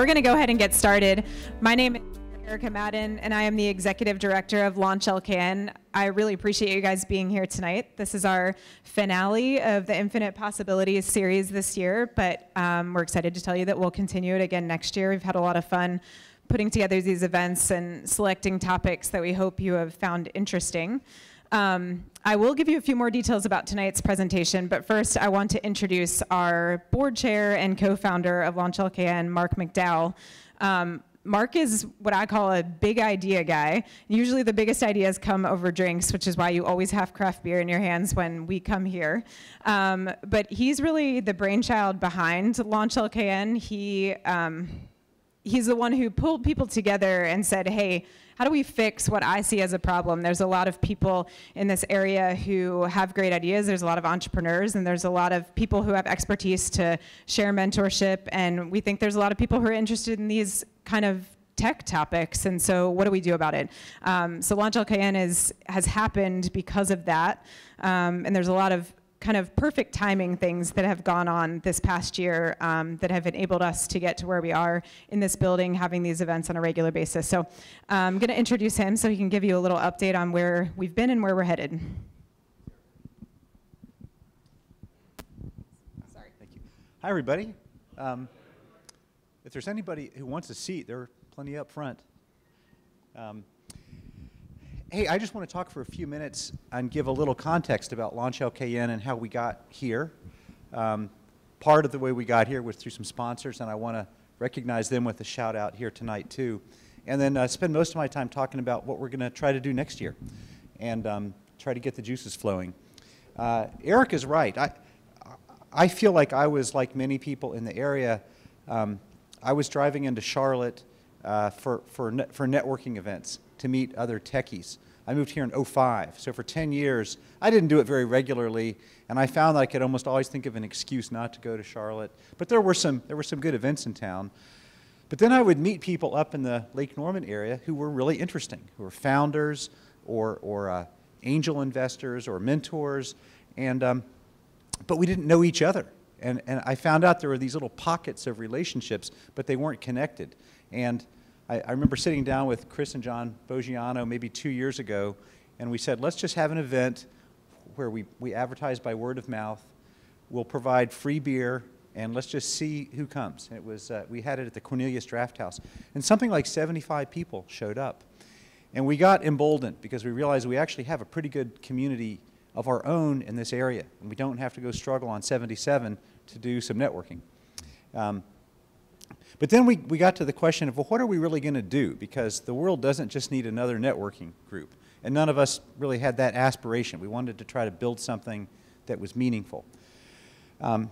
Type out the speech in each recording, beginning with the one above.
We're going to go ahead and get started. My name is Erica Madden, and I am the Executive Director of Launch LKN. I really appreciate you guys being here tonight. This is our finale of the Infinite Possibilities series this year, but um, we're excited to tell you that we'll continue it again next year. We've had a lot of fun putting together these events and selecting topics that we hope you have found interesting. Um, I will give you a few more details about tonight's presentation, but first I want to introduce our board chair and co-founder of Launch LKN, Mark McDowell. Um, Mark is what I call a big idea guy. Usually the biggest ideas come over drinks, which is why you always have craft beer in your hands when we come here. Um, but he's really the brainchild behind Launch LKN. He, um, he's the one who pulled people together and said, hey, how do we fix what I see as a problem? There's a lot of people in this area who have great ideas. There's a lot of entrepreneurs and there's a lot of people who have expertise to share mentorship. And we think there's a lot of people who are interested in these kind of tech topics. And so what do we do about it? Um, so Launch LKN is, has happened because of that. Um, and there's a lot of kind of perfect timing things that have gone on this past year um, that have enabled us to get to where we are in this building, having these events on a regular basis. So I'm going to introduce him so he can give you a little update on where we've been and where we're headed. Sorry. Thank you. Hi, everybody. Um, if there's anybody who wants a seat, there are plenty up front. Um, Hey, I just want to talk for a few minutes and give a little context about Launch LKN and how we got here. Um, part of the way we got here was through some sponsors, and I want to recognize them with a shout out here tonight, too. And then uh, spend most of my time talking about what we're going to try to do next year and um, try to get the juices flowing. Uh, Eric is right. I, I feel like I was like many people in the area. Um, I was driving into Charlotte uh, for, for, ne for networking events to meet other techies. I moved here in 05, so for 10 years, I didn't do it very regularly, and I found that I could almost always think of an excuse not to go to Charlotte. But there were some, there were some good events in town. But then I would meet people up in the Lake Norman area who were really interesting, who were founders or, or uh, angel investors or mentors, and, um, but we didn't know each other. And, and I found out there were these little pockets of relationships, but they weren't connected. And I, I remember sitting down with Chris and John Baggiano maybe two years ago, and we said, let's just have an event where we, we advertise by word of mouth. We'll provide free beer, and let's just see who comes. And it was, uh, we had it at the Cornelius Draft House. And something like 75 people showed up. And we got emboldened because we realized we actually have a pretty good community of our own in this area. And we don't have to go struggle on 77 to do some networking. Um, but then we, we got to the question of, well, what are we really going to do? Because the world doesn't just need another networking group. And none of us really had that aspiration. We wanted to try to build something that was meaningful. Um,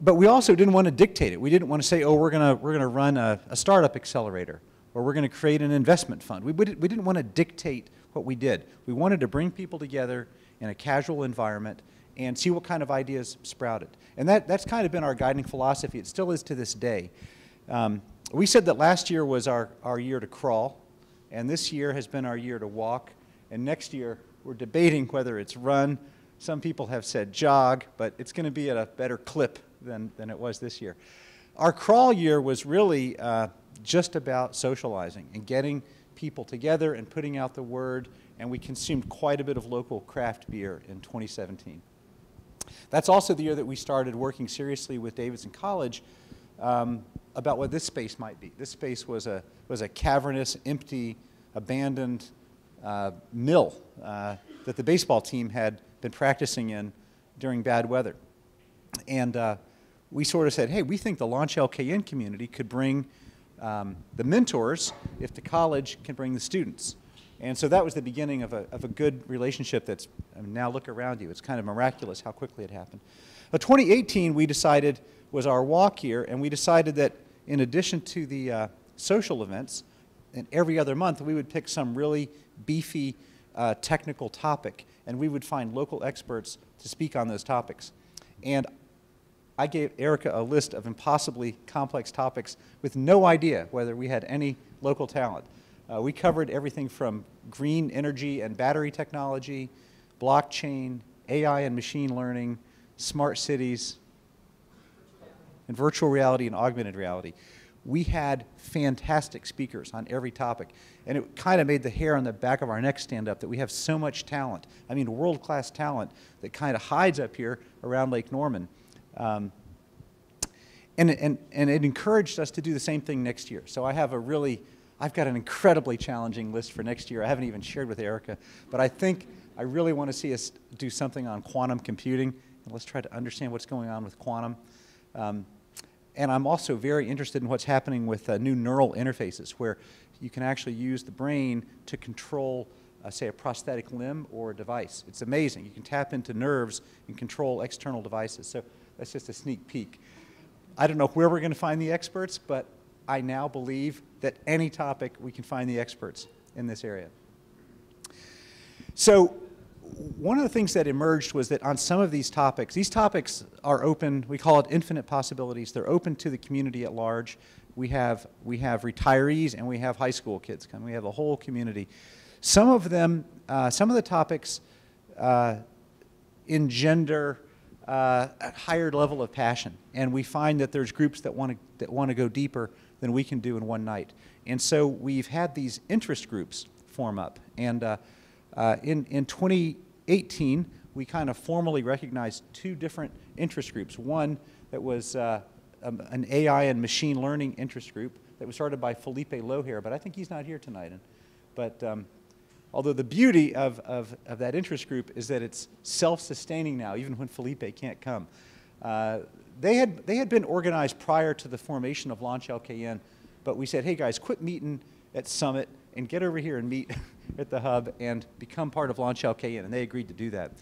but we also didn't want to dictate it. We didn't want to say, oh, we're going to we're gonna run a, a startup accelerator or we're going to create an investment fund. We, we didn't want to dictate what we did. We wanted to bring people together in a casual environment and see what kind of ideas sprouted. And that, that's kind of been our guiding philosophy. It still is to this day. Um, we said that last year was our, our year to crawl, and this year has been our year to walk, and next year we're debating whether it's run. Some people have said jog, but it's going to be at a better clip than, than it was this year. Our crawl year was really uh, just about socializing and getting people together and putting out the word, and we consumed quite a bit of local craft beer in 2017. That's also the year that we started working seriously with Davidson College um, about what this space might be. This space was a, was a cavernous, empty, abandoned uh, mill uh, that the baseball team had been practicing in during bad weather. And uh, we sort of said, hey, we think the Launch LKN community could bring um, the mentors if the college can bring the students. And so that was the beginning of a, of a good relationship that's, I mean, now look around you, it's kind of miraculous how quickly it happened. But 2018, we decided, was our walk here, and we decided that in addition to the uh, social events, and every other month we would pick some really beefy uh, technical topic, and we would find local experts to speak on those topics. And I gave Erica a list of impossibly complex topics with no idea whether we had any local talent. Uh, we covered everything from green energy and battery technology, blockchain, AI and machine learning, smart cities, and virtual reality and augmented reality. We had fantastic speakers on every topic, and it kind of made the hair on the back of our neck stand up that we have so much talent. I mean, world class talent that kind of hides up here around Lake Norman. Um, and, and, and it encouraged us to do the same thing next year. So I have a really, I've got an incredibly challenging list for next year. I haven't even shared with Erica, but I think I really want to see us do something on quantum computing. And let's try to understand what's going on with quantum. Um, and I'm also very interested in what's happening with uh, new neural interfaces, where you can actually use the brain to control, uh, say, a prosthetic limb or a device. It's amazing. You can tap into nerves and control external devices. So that's just a sneak peek. I don't know where we're going to find the experts, but I now believe that any topic we can find the experts in this area. So one of the things that emerged was that on some of these topics, these topics are open, we call it infinite possibilities. They're open to the community at large. We have, we have retirees and we have high school kids come. We have a whole community. Some of them, uh, some of the topics uh, engender uh, a higher level of passion. And we find that there's groups that want to that want to go deeper than we can do in one night. And so we've had these interest groups form up. And uh, uh, in in 2018, we kind of formally recognized two different interest groups. One that was uh, um, an AI and machine learning interest group that was started by Felipe Lohair, but I think he's not here tonight. And, but um, Although the beauty of, of, of that interest group is that it's self-sustaining now, even when Felipe can't come. Uh, they, had, they had been organized prior to the formation of Launch LKN, but we said, hey guys, quit meeting at Summit and get over here and meet at the hub and become part of Launch LKN, and they agreed to do that.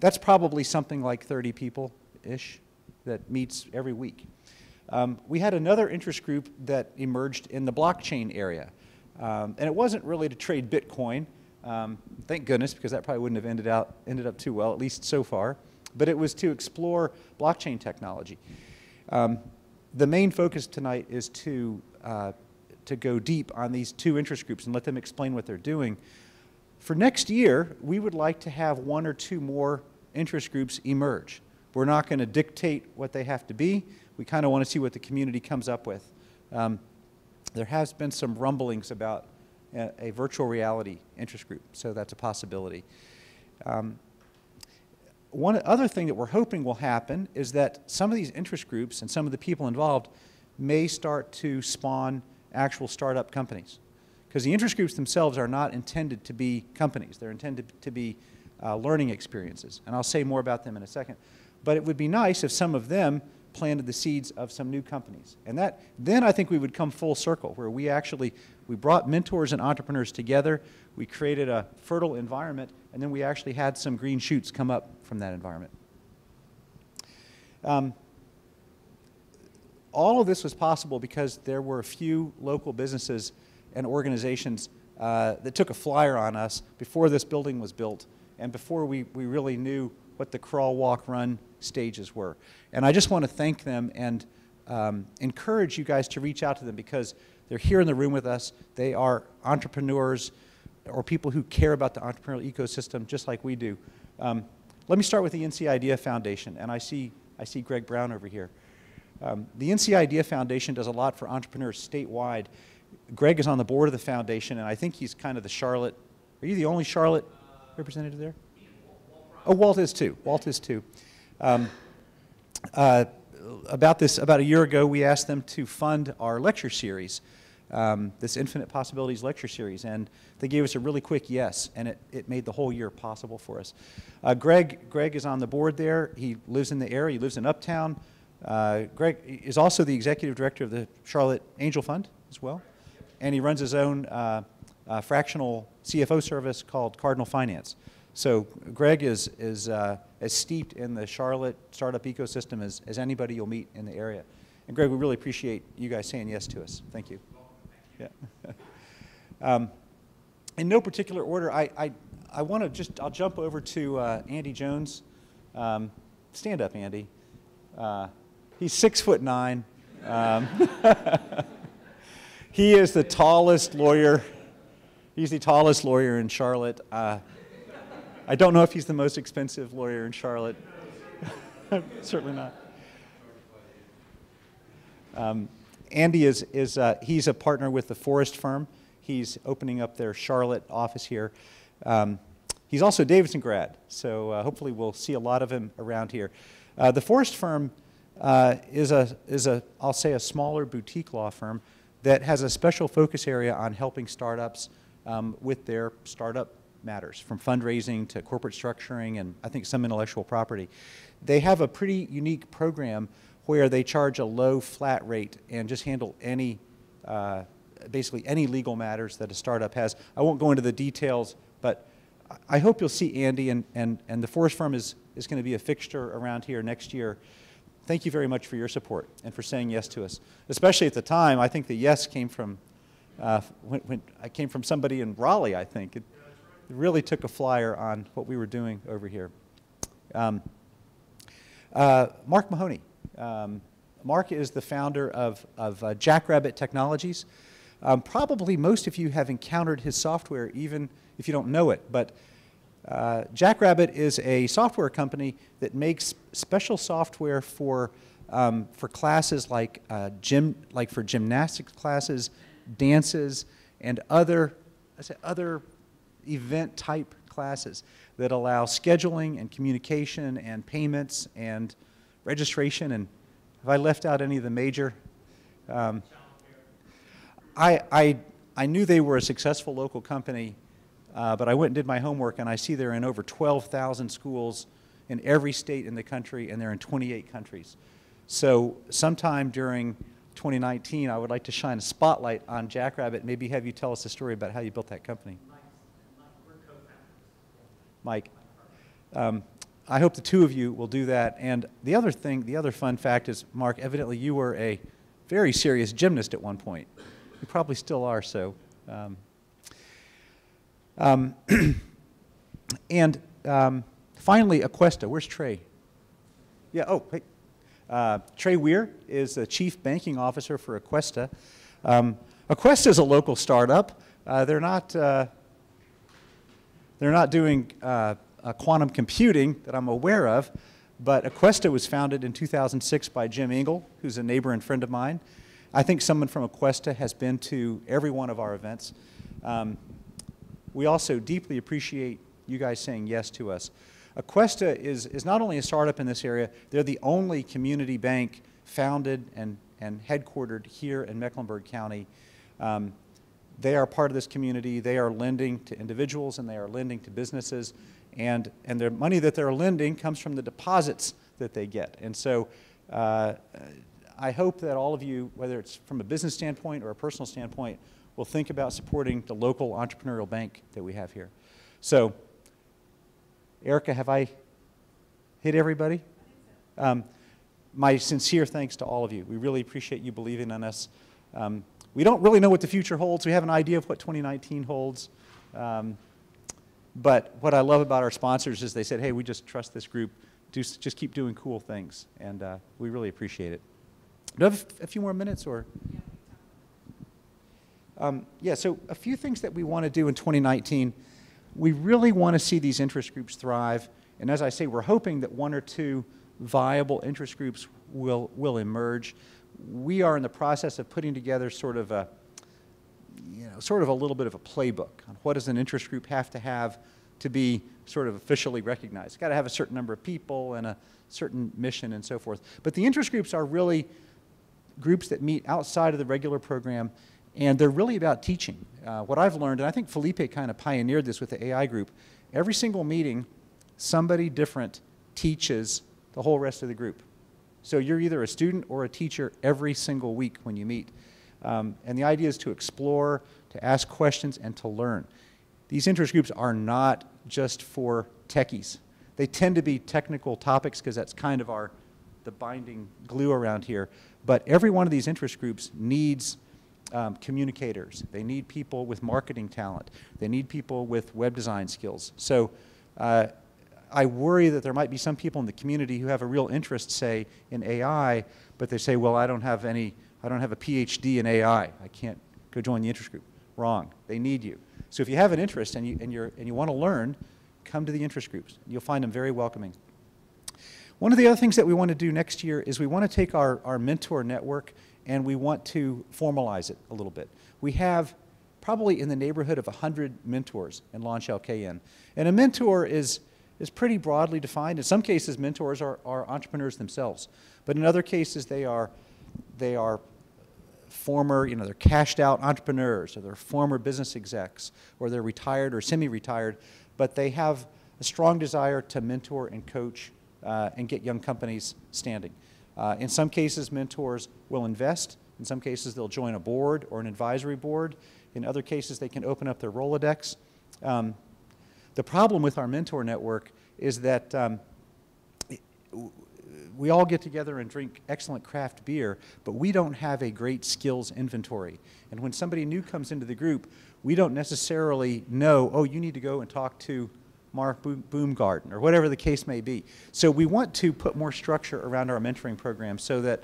That's probably something like 30 people-ish that meets every week. Um, we had another interest group that emerged in the blockchain area. Um, and it wasn't really to trade Bitcoin. Um, thank goodness, because that probably wouldn't have ended, out, ended up too well, at least so far. But it was to explore blockchain technology. Um, the main focus tonight is to, uh, to go deep on these two interest groups and let them explain what they're doing. For next year, we would like to have one or two more interest groups emerge. We're not going to dictate what they have to be. We kind of want to see what the community comes up with. Um, there has been some rumblings about a, a virtual reality interest group, so that's a possibility. Um, one other thing that we're hoping will happen is that some of these interest groups and some of the people involved may start to spawn actual startup companies. Because the interest groups themselves are not intended to be companies. They're intended to be uh, learning experiences. And I'll say more about them in a second. But it would be nice if some of them planted the seeds of some new companies. And that, then I think we would come full circle, where we actually, we brought mentors and entrepreneurs together, we created a fertile environment, and then we actually had some green shoots come up from that environment. Um, all of this was possible because there were a few local businesses and organizations uh, that took a flyer on us before this building was built and before we, we really knew what the crawl, walk, run stages were. And I just want to thank them and um, encourage you guys to reach out to them because they're here in the room with us. They are entrepreneurs or people who care about the entrepreneurial ecosystem just like we do. Um, let me start with the NC Idea Foundation, and I see, I see Greg Brown over here. Um, the NC Idea Foundation does a lot for entrepreneurs statewide. Greg is on the board of the foundation, and I think he's kind of the Charlotte. Are you the only Charlotte representative there? Oh, Walt is too. Walt is too. Um, uh, about this, about a year ago, we asked them to fund our lecture series, um, this Infinite Possibilities lecture series, and they gave us a really quick yes, and it, it made the whole year possible for us. Uh, Greg, Greg is on the board there. He lives in the area. He lives in Uptown. Uh, Greg is also the executive director of the Charlotte Angel Fund as well, and he runs his own uh, uh, fractional CFO service called Cardinal Finance. So Greg is, is uh, as steeped in the Charlotte startup ecosystem as, as anybody you'll meet in the area. And Greg, we really appreciate you guys saying yes to us. Thank you. Yeah. um, in no particular order, I, I, I want to just, I'll jump over to uh, Andy Jones. Um, stand up, Andy. Uh, he's six foot nine. Um, he is the tallest lawyer. He's the tallest lawyer in Charlotte. Uh, I don't know if he's the most expensive lawyer in Charlotte. Certainly not. Um, Andy is, is uh, he's a partner with the Forrest firm. He's opening up their Charlotte office here. Um, he's also Davidson grad, so uh, hopefully we'll see a lot of him around here. Uh, the Forrest firm uh, is, a, is a, I'll say, a smaller boutique law firm that has a special focus area on helping startups um, with their startup matters, from fundraising to corporate structuring and I think some intellectual property. They have a pretty unique program where they charge a low flat rate and just handle any, uh, basically any legal matters that a startup has. I won't go into the details, but I hope you'll see Andy and, and, and the Forrest firm is, is going to be a fixture around here next year. Thank you very much for your support and for saying yes to us. Especially at the time, I think the yes came from, uh, when, when I came from somebody in Raleigh, I think. It, really took a flyer on what we were doing over here. Um, uh, Mark Mahoney. Um, Mark is the founder of, of uh, Jackrabbit Technologies. Um, probably most of you have encountered his software, even if you don't know it. But uh, Jackrabbit is a software company that makes special software for, um, for classes like, uh, gym, like for gymnastics classes, dances, and other, I say other event type classes that allow scheduling and communication and payments and registration. And have I left out any of the major? Um, I, I, I knew they were a successful local company, uh, but I went and did my homework, and I see they're in over 12,000 schools in every state in the country, and they're in 28 countries. So sometime during 2019, I would like to shine a spotlight on Jackrabbit, maybe have you tell us a story about how you built that company. Mike. Um, I hope the two of you will do that. And the other thing, the other fun fact is, Mark, evidently you were a very serious gymnast at one point. You probably still are, so. Um, um, and um, finally, Aquesta. Where's Trey? Yeah, oh, hey. Uh, Trey Weir is the Chief Banking Officer for Aquesta. Um, Aquesta is a local startup. Uh, they're not, uh, they're not doing uh, quantum computing that I'm aware of, but Aquesta was founded in 2006 by Jim Engel, who's a neighbor and friend of mine. I think someone from Aquesta has been to every one of our events. Um, we also deeply appreciate you guys saying yes to us. Aquesta is, is not only a startup in this area, they're the only community bank founded and, and headquartered here in Mecklenburg County. Um, they are part of this community. They are lending to individuals and they are lending to businesses. And, and their money that they're lending comes from the deposits that they get. And so uh, I hope that all of you, whether it's from a business standpoint or a personal standpoint, will think about supporting the local entrepreneurial bank that we have here. So, Erica, have I hit everybody? Um, my sincere thanks to all of you. We really appreciate you believing in us. Um, we don't really know what the future holds. We have an idea of what 2019 holds. Um, but what I love about our sponsors is they said, hey, we just trust this group. Just, just keep doing cool things. And uh, we really appreciate it. Do I have a few more minutes or? Um, yeah, so a few things that we want to do in 2019. We really want to see these interest groups thrive. And as I say, we're hoping that one or two viable interest groups will, will emerge we are in the process of putting together sort of a, you know, sort of a little bit of a playbook on what does an interest group have to have to be sort of officially recognized. It's got to have a certain number of people and a certain mission and so forth. But the interest groups are really groups that meet outside of the regular program, and they're really about teaching. Uh, what I've learned, and I think Felipe kind of pioneered this with the AI group, every single meeting, somebody different teaches the whole rest of the group. So you're either a student or a teacher every single week when you meet. Um, and the idea is to explore, to ask questions, and to learn. These interest groups are not just for techies. They tend to be technical topics because that's kind of our the binding glue around here. But every one of these interest groups needs um, communicators. They need people with marketing talent. They need people with web design skills. So uh, I worry that there might be some people in the community who have a real interest, say, in AI, but they say, well, I don't have any, I don't have a PhD in AI. I can't go join the interest group. Wrong. They need you. So if you have an interest and you, and you're, and you want to learn, come to the interest groups. You'll find them very welcoming. One of the other things that we want to do next year is we want to take our, our mentor network and we want to formalize it a little bit. We have probably in the neighborhood of 100 mentors in Launch LKN. And a mentor is, is pretty broadly defined. In some cases, mentors are, are entrepreneurs themselves. But in other cases, they are, they are former, you know, they're cashed out entrepreneurs, or they're former business execs, or they're retired or semi-retired, but they have a strong desire to mentor and coach uh, and get young companies standing. Uh, in some cases, mentors will invest. In some cases, they'll join a board or an advisory board. In other cases, they can open up their Rolodex. Um, the problem with our mentor network is that um, we all get together and drink excellent craft beer, but we don't have a great skills inventory. And when somebody new comes into the group, we don't necessarily know, oh, you need to go and talk to Mark Baumgarten or whatever the case may be. So we want to put more structure around our mentoring program so that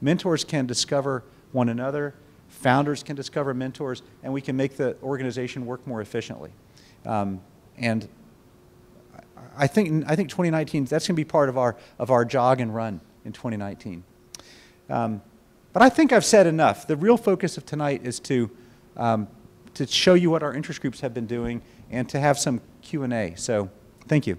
mentors can discover one another, founders can discover mentors, and we can make the organization work more efficiently. Um, and I think, I think 2019, that's going to be part of our, of our jog and run in 2019. Um, but I think I've said enough. The real focus of tonight is to, um, to show you what our interest groups have been doing and to have some Q&A. So thank you.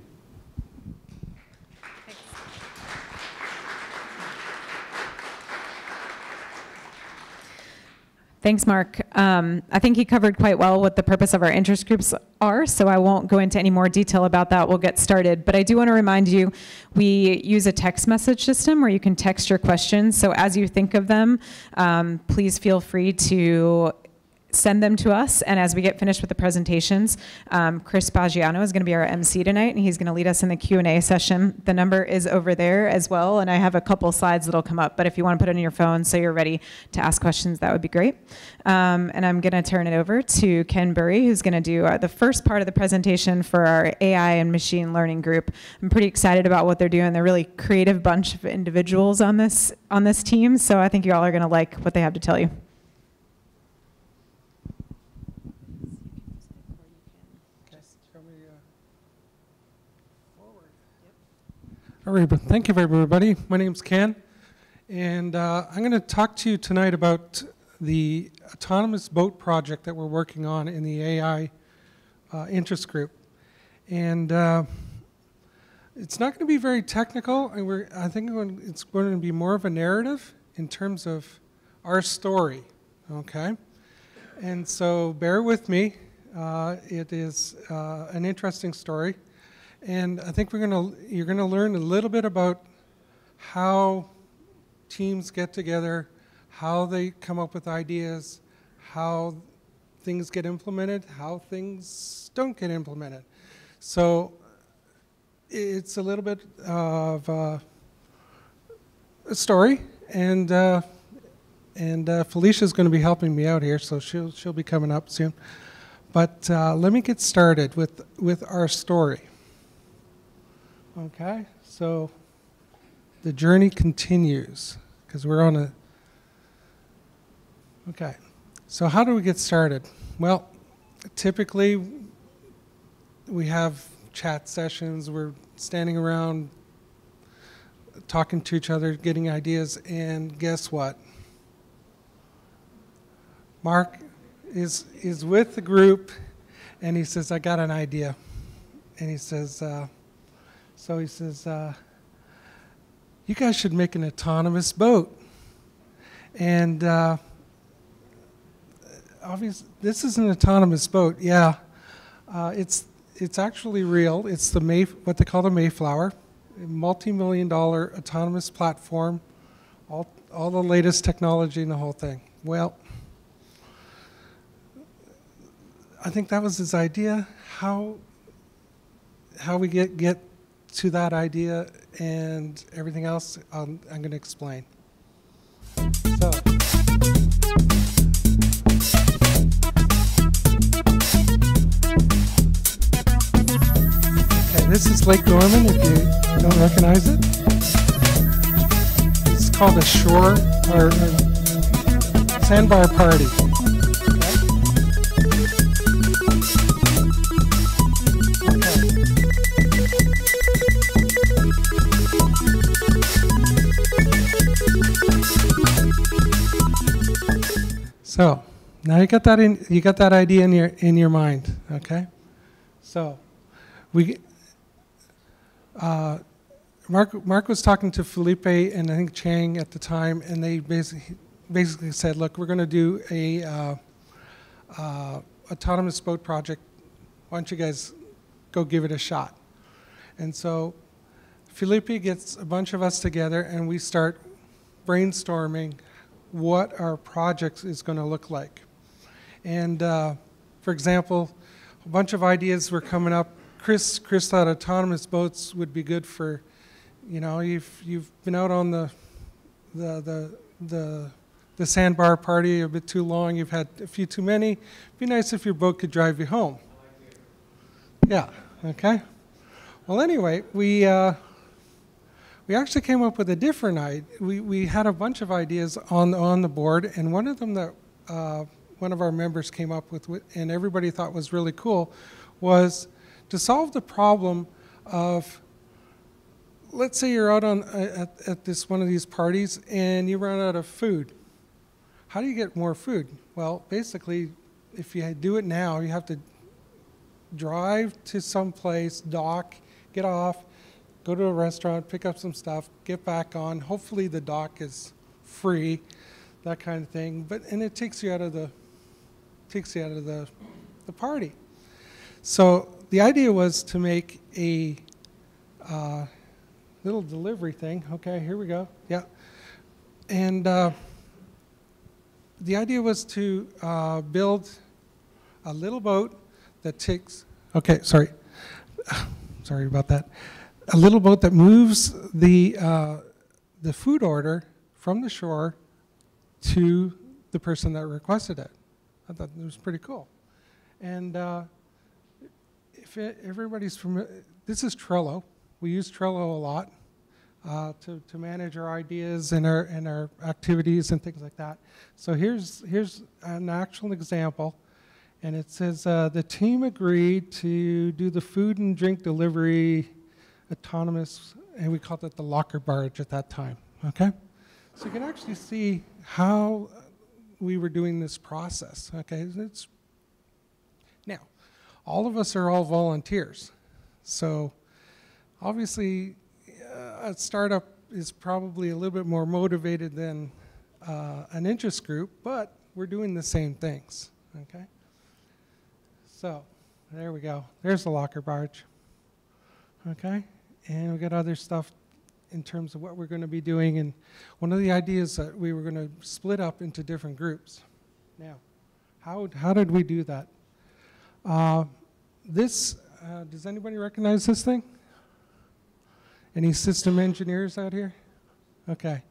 Thanks, Mark. Um, I think he covered quite well what the purpose of our interest groups are, so I won't go into any more detail about that. We'll get started. But I do want to remind you, we use a text message system where you can text your questions. So as you think of them, um, please feel free to send them to us. And as we get finished with the presentations, um, Chris Baggiano is going to be our MC tonight, and he's going to lead us in the Q&A session. The number is over there as well, and I have a couple slides that'll come up. But if you want to put it on your phone so you're ready to ask questions, that would be great. Um, and I'm going to turn it over to Ken Burry, who's going to do uh, the first part of the presentation for our AI and machine learning group. I'm pretty excited about what they're doing. They're really creative bunch of individuals on this on this team, so I think you all are going to like what they have to tell you. All right, thank you, everybody. My name's Ken, and uh, I'm going to talk to you tonight about the autonomous boat project that we're working on in the AI uh, interest group. And uh, it's not going to be very technical. And I think it's going to be more of a narrative in terms of our story, okay? And so bear with me. Uh, it is uh, an interesting story. And I think we're gonna, you're going to learn a little bit about how teams get together, how they come up with ideas, how things get implemented, how things don't get implemented. So it's a little bit of uh, a story, and uh, and uh, Felicia is going to be helping me out here, so she'll she'll be coming up soon. But uh, let me get started with with our story. Okay, so the journey continues because we're on a. Okay, so how do we get started? Well, typically we have chat sessions, we're standing around talking to each other, getting ideas, and guess what? Mark is, is with the group and he says, I got an idea. And he says, uh, so he says, uh, You guys should make an autonomous boat. And uh, obviously, this is an autonomous boat. Yeah, uh, it's it's actually real. It's the May, what they call the Mayflower, multi-million dollar autonomous platform, all all the latest technology and the whole thing. Well, I think that was his idea. How how we get get to that idea and everything else um, I'm going to explain. So. Okay, this is Lake Norman if you don't recognize it. It's called a shore or a sandbar party. So now you got that in, you got that idea in your in your mind, okay? So we, uh, Mark Mark was talking to Felipe and I think Chang at the time, and they basically basically said, look, we're going to do a uh, uh, autonomous boat project. Why don't you guys go give it a shot? And so Felipe gets a bunch of us together and we start brainstorming what our project is going to look like. And uh, for example, a bunch of ideas were coming up. Chris, Chris thought autonomous boats would be good for, you know, you've, you've been out on the, the, the, the, the sandbar party a bit too long, you've had a few too many. It'd be nice if your boat could drive you home. Yeah, okay. Well, anyway, we, uh, we actually came up with a different idea. We, we had a bunch of ideas on, on the board, and one of them that uh, one of our members came up with, and everybody thought was really cool, was to solve the problem of, let's say you're out on, at, at this one of these parties and you run out of food. How do you get more food? Well, basically, if you do it now, you have to drive to some place, dock, get off, go to a restaurant, pick up some stuff, get back on. Hopefully the dock is free, that kind of thing. But and it takes you out of the takes you out of the the party. So the idea was to make a uh, little delivery thing. Okay, here we go. Yeah, and uh, the idea was to uh, build a little boat that takes. Okay, sorry, sorry about that a little boat that moves the, uh, the food order from the shore to the person that requested it. I thought it was pretty cool. And uh, if it, everybody's familiar, this is Trello. We use Trello a lot uh, to, to manage our ideas and our, and our activities and things like that. So here's, here's an actual example. And it says uh, the team agreed to do the food and drink delivery autonomous, and we called it the locker barge at that time, okay? So you can actually see how we were doing this process, okay? It's, now, all of us are all volunteers. So obviously, uh, a startup is probably a little bit more motivated than uh, an interest group, but we're doing the same things, okay? So there we go. There's the locker barge, okay? And we got other stuff in terms of what we're going to be doing. And one of the ideas that we were going to split up into different groups. Now, how, how did we do that? Uh, this, uh, does anybody recognize this thing? Any system engineers out here? Okay.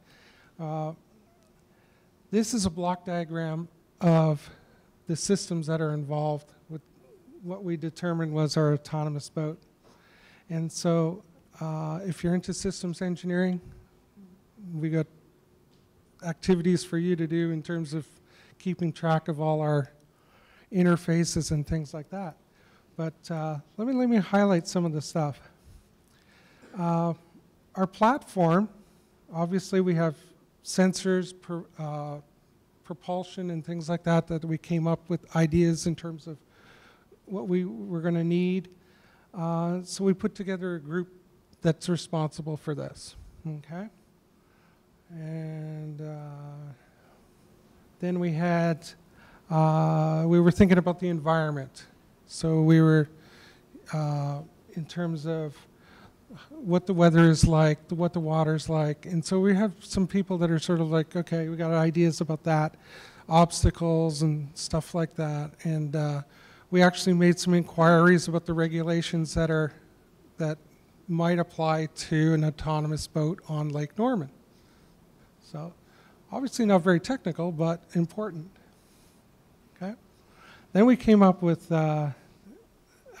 Uh, this is a block diagram of the systems that are involved with what we determined was our autonomous boat. And so uh, if you're into systems engineering, we got activities for you to do in terms of keeping track of all our interfaces and things like that. But uh, let me let me highlight some of the stuff. Uh, our platform, obviously, we have sensors, per, uh, propulsion, and things like that that we came up with ideas in terms of what we were going to need. Uh, so we put together a group that's responsible for this. Okay? And uh, then we had, uh, we were thinking about the environment. So we were, uh, in terms of what the weather is like, what the water's like. And so we have some people that are sort of like, okay, we got ideas about that, obstacles and stuff like that. And uh, we actually made some inquiries about the regulations that are, that might apply to an autonomous boat on Lake Norman. So obviously not very technical, but important. Okay. Then we came up with, uh,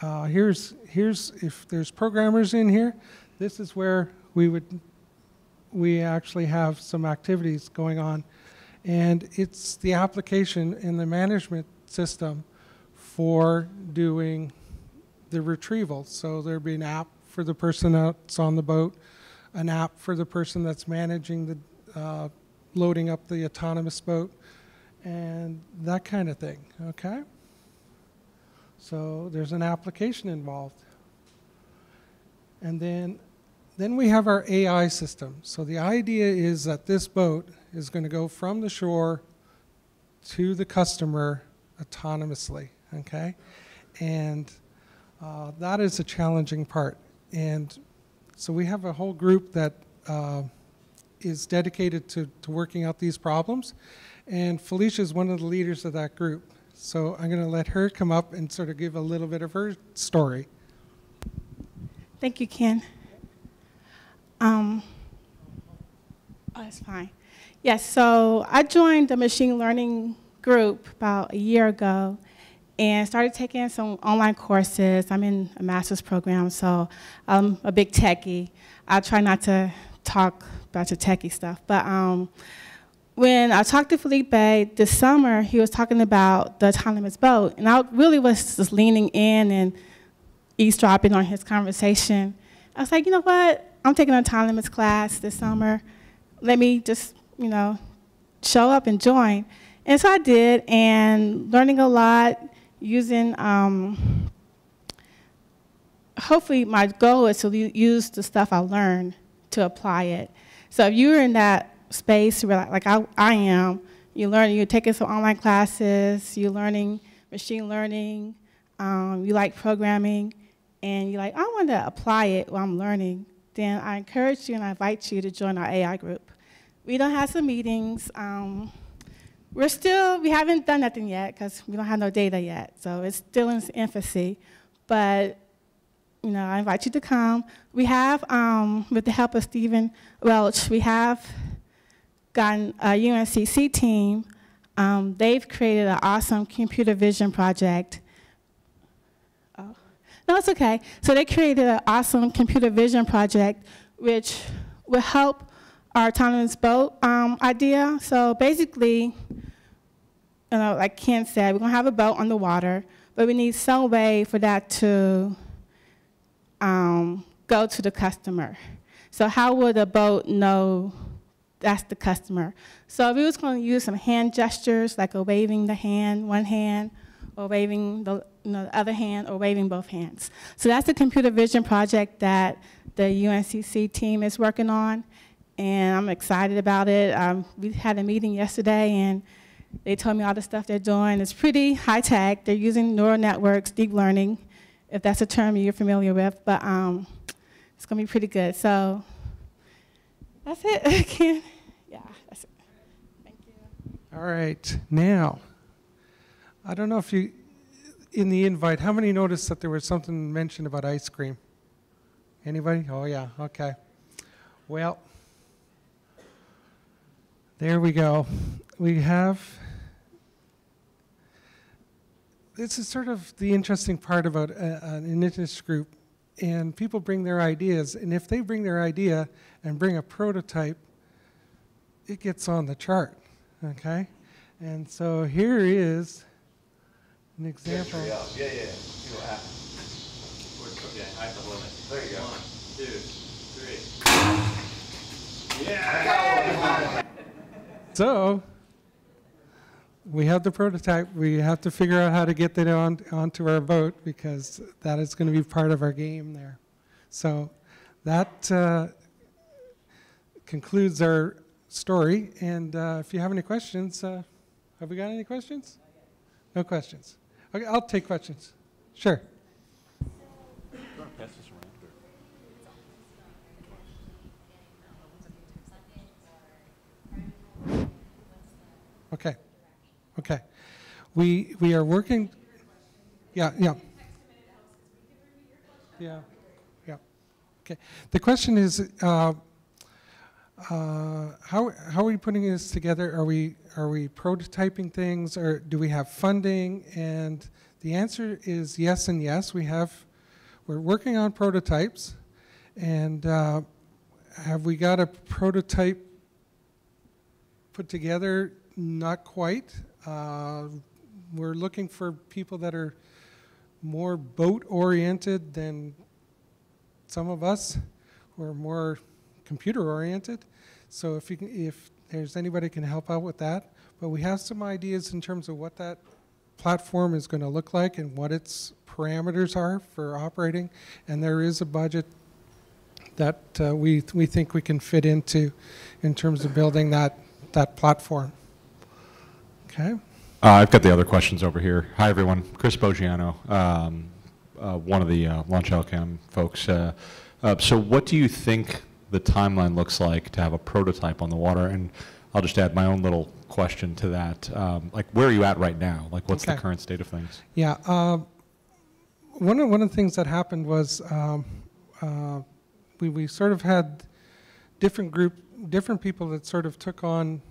uh, here's, here's, if there's programmers in here, this is where we would, we actually have some activities going on. And it's the application in the management system for doing the retrieval. So there'd be an app for the person that's on the boat, an app for the person that's managing the uh, loading up the autonomous boat, and that kind of thing, okay? So there's an application involved. And then, then we have our AI system. So the idea is that this boat is going to go from the shore to the customer autonomously, okay? And uh, that is a challenging part. And so we have a whole group that uh, is dedicated to, to working out these problems. And Felicia is one of the leaders of that group. So I'm going to let her come up and sort of give a little bit of her story. Thank you, Ken. Um, oh, that's fine. Yes, so I joined the machine learning group about a year ago and started taking some online courses. I'm in a master's program, so I'm a big techie. I try not to talk about the techie stuff, but um, when I talked to Felipe this summer, he was talking about the autonomous boat, and I really was just leaning in and eavesdropping on his conversation. I was like, you know what? I'm taking an autonomous class this summer. Let me just, you know, show up and join. And so I did, and learning a lot, using, um, hopefully my goal is to use the stuff I learned to apply it. So if you're in that space where, like I, I am, you learn, you're taking some online classes, you're learning machine learning, um, you like programming, and you're like, I want to apply it while I'm learning, then I encourage you and I invite you to join our AI group. We don't have some meetings. Um, we're still, we haven't done nothing yet because we don't have no data yet. So it's still in its infancy. But, you know, I invite you to come. We have, um, with the help of Stephen Welch, we have gotten a UNCC team. Um, they've created an awesome computer vision project Oh, no, it's okay. So they created an awesome computer vision project, which will help our autonomous boat um, idea. So basically, you know, like Ken said, we're gonna have a boat on the water, but we need some way for that to um, go to the customer. So how would a boat know that's the customer? So if we was gonna use some hand gestures, like a waving the hand, one hand, or waving the, you know, the other hand or waving both hands. So that's the computer vision project that the UNCC team is working on, and I'm excited about it. Um, we had a meeting yesterday, and they told me all the stuff they're doing. It's pretty high tech. They're using neural networks, deep learning, if that's a term you're familiar with, but um, it's going to be pretty good. So that's it, Ken. Yeah, that's it. Thank you. All right, now. I don't know if you, in the invite, how many noticed that there was something mentioned about ice cream? Anybody? Oh, yeah, okay. Well, there we go. We have, this is sort of the interesting part about a, an indigenous group, and people bring their ideas, and if they bring their idea and bring a prototype, it gets on the chart, okay? And so here is an example. Yeah, yeah, yeah. There you go. One, two, three. Yeah! So, we have the prototype. We have to figure out how to get that on onto our boat because that is going to be part of our game there. So, that uh, concludes our story. And uh, if you have any questions, uh, have we got any questions? No questions. Okay, I'll take questions. Sure. Okay. Okay. We we are working. Yeah. Yeah. Yeah. Yeah. Okay. The question is. Uh, uh, how, how are we putting this together? Are we, are we prototyping things or do we have funding? And the answer is yes and yes. We have, we're working on prototypes and uh, have we got a prototype put together? Not quite. Uh, we're looking for people that are more boat oriented than some of us who are more computer oriented. So if, you can, if there's anybody can help out with that, but we have some ideas in terms of what that platform is going to look like and what its parameters are for operating. And there is a budget that uh, we, we think we can fit into in terms of building that, that platform. Okay? Uh, I've got the other questions over here. Hi, everyone. Chris Baggiano, um, uh, one of the uh, Launch LKN folks. Uh, uh, so what do you think the timeline looks like to have a prototype on the water? And I'll just add my own little question to that. Um, like, where are you at right now? Like, what's the current state of things? Yeah. Uh, one, of, one of the things that happened was um, uh, we, we sort of had different group, different people that sort of took on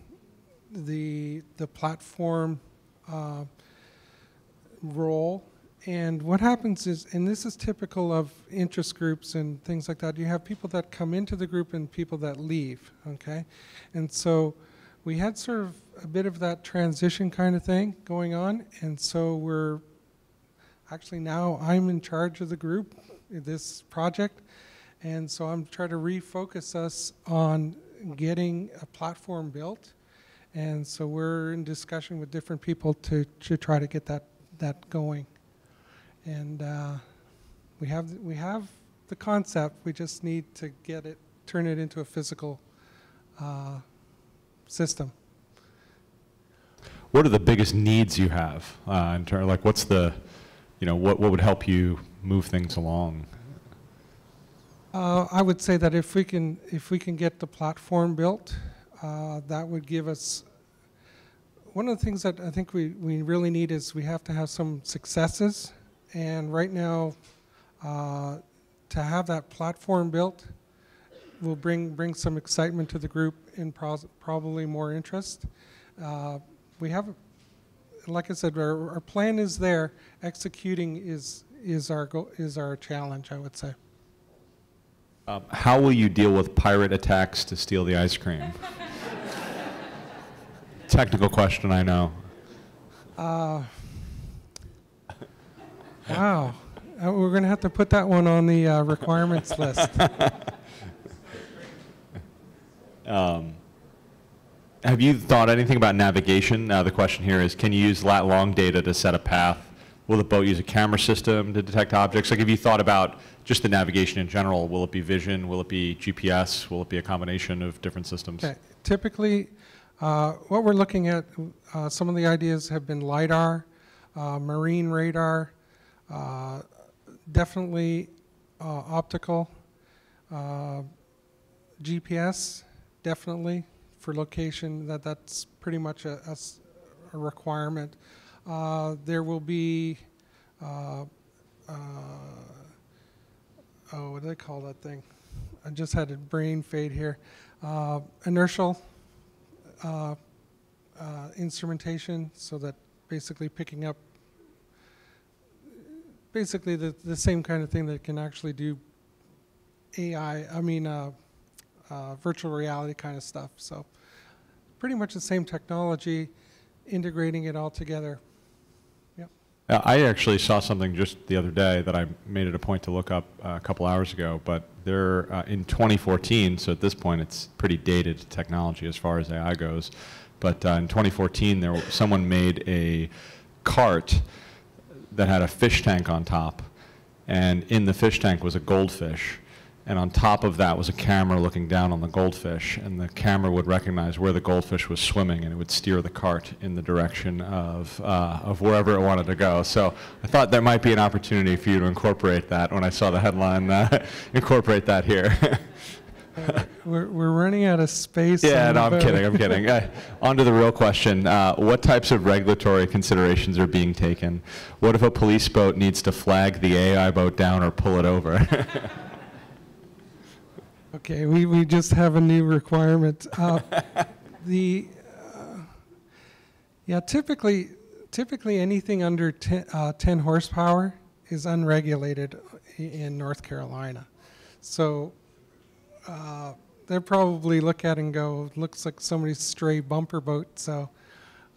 the, the platform uh, role. And what happens is, and this is typical of interest groups and things like that, you have people that come into the group and people that leave, okay? And so we had sort of a bit of that transition kind of thing going on, and so we're actually now I'm in charge of the group, this project, and so I'm trying to refocus us on getting a platform built, and so we're in discussion with different people to, to try to get that, that going. And uh, we have we have the concept. We just need to get it, turn it into a physical uh, system. What are the biggest needs you have uh, in terms, like, what's the, you know, what, what would help you move things along? Uh, I would say that if we can, if we can get the platform built, uh, that would give us, one of the things that I think we, we really need is we have to have some successes. And right now, uh, to have that platform built will bring, bring some excitement to the group and pros- probably more interest. Uh, we have, like I said, our, our plan is there. Executing is, is our, go- is our challenge, I would say. Um, how will you deal with pirate attacks to steal the ice cream? Technical question, I know. Uh, wow. Uh, we're going to have to put that one on the uh, requirements list. Um, have you thought anything about navigation? Uh, the question here is, can you use lat long data to set a path? Will the boat use a camera system to detect objects? Like, have you thought about just the navigation in general? Will it be vision? Will it be GPS? Will it be a combination of different systems? Okay. Typically, uh, what we're looking at, uh, some of the ideas have been LIDAR, uh, marine radar, uh, definitely uh, optical, GPS, definitely for location. That that's pretty much a requirement. Uh, there will be, oh, what do they call that thing? I just had a brain fade here. Inertial uh, uh, instrumentation, so that basically picking up basically the, the same kind of thing that can actually do AI, I mean, uh, uh, virtual reality kind of stuff. So, pretty much the same technology, integrating it all together. Uh, I actually saw something just the other day that I made it a point to look up uh, a couple hours ago, but there, uh, in 2014, so at this point it's pretty dated technology as far as AI goes, but uh, in 2014 there, someone made a cart that had a fish tank on top, and in the fish tank was a goldfish, and on top of that was a camera looking down on the goldfish, and the camera would recognize where the goldfish was swimming, and it would steer the cart in the direction of, uh, of wherever it wanted to go. So I thought there might be an opportunity for you to incorporate that when I saw the headline, uh, incorporate that here. We're, we're running out of space. yeah, no, I'm kidding, I'm kidding. Uh, on to the real question. Uh, what types of regulatory considerations are being taken? What if a police boat needs to flag the AI boat down or pull it over? Okay, we, we just have a new requirement. Uh, the uh, yeah, typically typically anything under 10, uh, 10 horsepower is unregulated in North Carolina. So uh, they probably look at it and go, looks like somebody's stray bumper boat. So,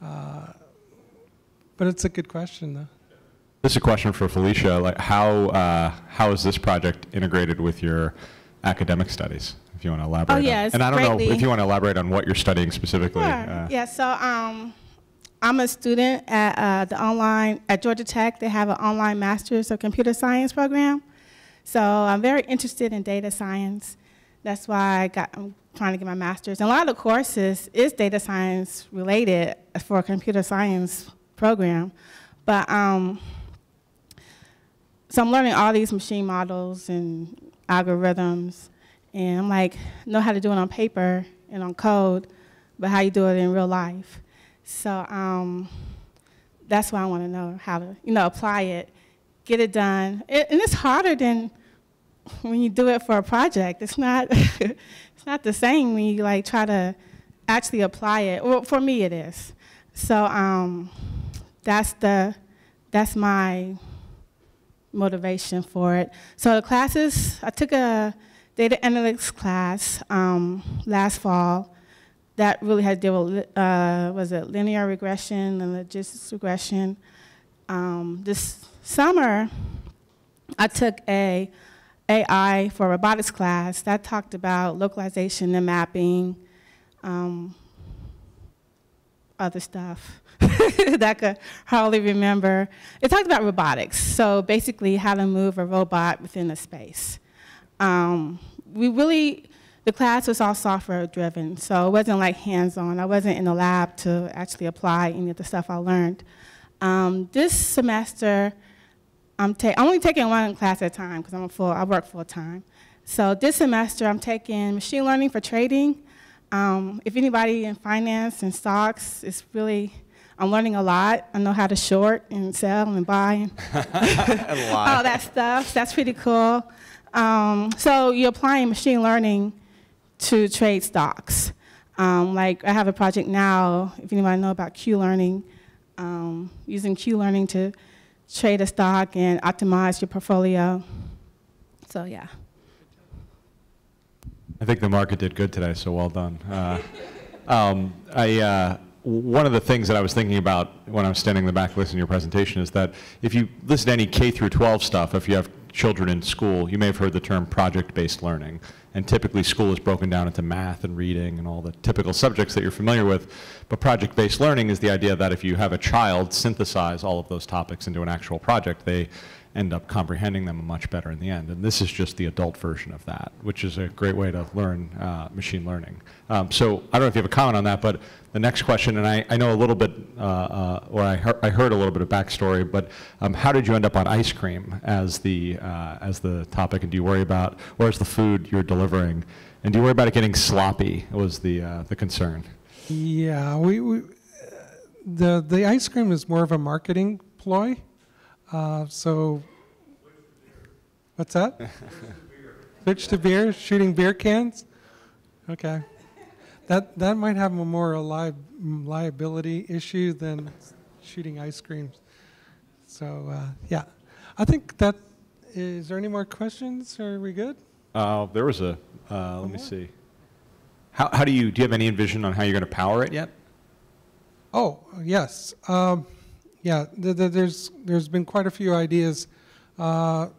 uh, but it's a good question though. This is a question for Felicia. Like, how uh, how is this project integrated with your academic studies? If you want to elaborate. on- Oh, yes, And I don't know if you want to elaborate on what you're studying specifically. Sure. uh, yeah. So um, I'm a student at uh, the online, at Georgia Tech. They have an online Master's of Computer Science program. So I'm very interested in data science. That's why I got, I'm trying to get my master's. And a lot of the courses is data science related for a computer science program. But um, so I'm learning all these machine models and algorithms. And I'm like, know how to do it on paper and on code, but how you do it in real life. So um, that's why I want to know how to, you know, apply it, get it done. It, and it's harder than when you do it for a project. It's not, it's not the same when you like try to actually apply it. Well, for me, it is. So um, that's the, that's my motivation for it. So the classes, I took a data analytics class um, last fall that really had to deal with, uh, was it linear regression and logistics regression. Um, this summer, I took a AI for robotics class that talked about localization and mapping, um, other stuff that could hardly remember. It talked about robotics, so basically how to move a robot within a space. Um, we really, the class was all software driven, so it wasn't like hands-on. I wasn't in the lab to actually apply any of the stuff I learned. Um, this semester, I'm, I'm only taking one class at a time because I'm a full, I work full time. So this semester, I'm taking machine learning for trading. Um, if anybody in finance and stocks, it's really, I'm learning a lot. I know how to short and sell and buy and all that stuff. That's pretty cool. Um, so you're applying machine learning to trade stocks. Um, like I have a project now, if anybody know about Q-learning, um, using Q-learning to trade a stock and optimize your portfolio. So yeah. I think the market did good today, so well done. Uh, um, I, uh, one of the things that I was thinking about when I was standing in the back listening to your presentation is that if you listen to any K through 12 stuff, if you have children in school, you may have heard the term project-based learning. And typically school is broken down into math and reading and all the typical subjects that you're familiar with. But project-based learning is the idea that if you have a child synthesize all of those topics into an actual project, they end up comprehending them much better in the end. And this is just the adult version of that, which is a great way to learn uh, machine learning. Um, so I don't know if you have a comment on that, but the next question, and I, I know a little bit, uh, uh, or I, heard, I heard a little bit of backstory, but um, how did you end up on ice cream as the, uh, as the topic, and do you worry about, where's the food you're delivering, and do you worry about it getting sloppy was the, uh, the concern? Yeah, we, we, the, the ice cream is more of a marketing ploy. Uh, so, what's that? Switch to beer, shooting beer cans? Okay. That, that might have a more li liability issue than shooting ice creams. So, uh, yeah. I think that, is there any more questions? Are we good? Uh, there was a, uh, let me see. How, how do you, do you have any vision on how you're going to power it yet? Oh, yes. Um, yeah, there's, there's been quite a few ideas. Uh,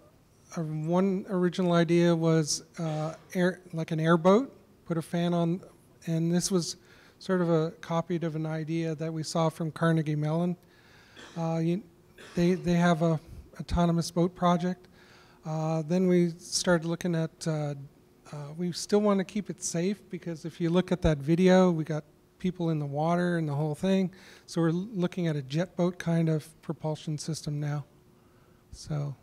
one original idea was uh, air, like an airboat, put a fan on, and this was sort of a copied of an idea that we saw from Carnegie Mellon. Uh, you, they, they have a autonomous boat project. Uh, then we started looking at, uh, uh, we still want to keep it safe because if you look at that video, we got people in the water and the whole thing. So we're looking at a jet boat kind of propulsion system now. So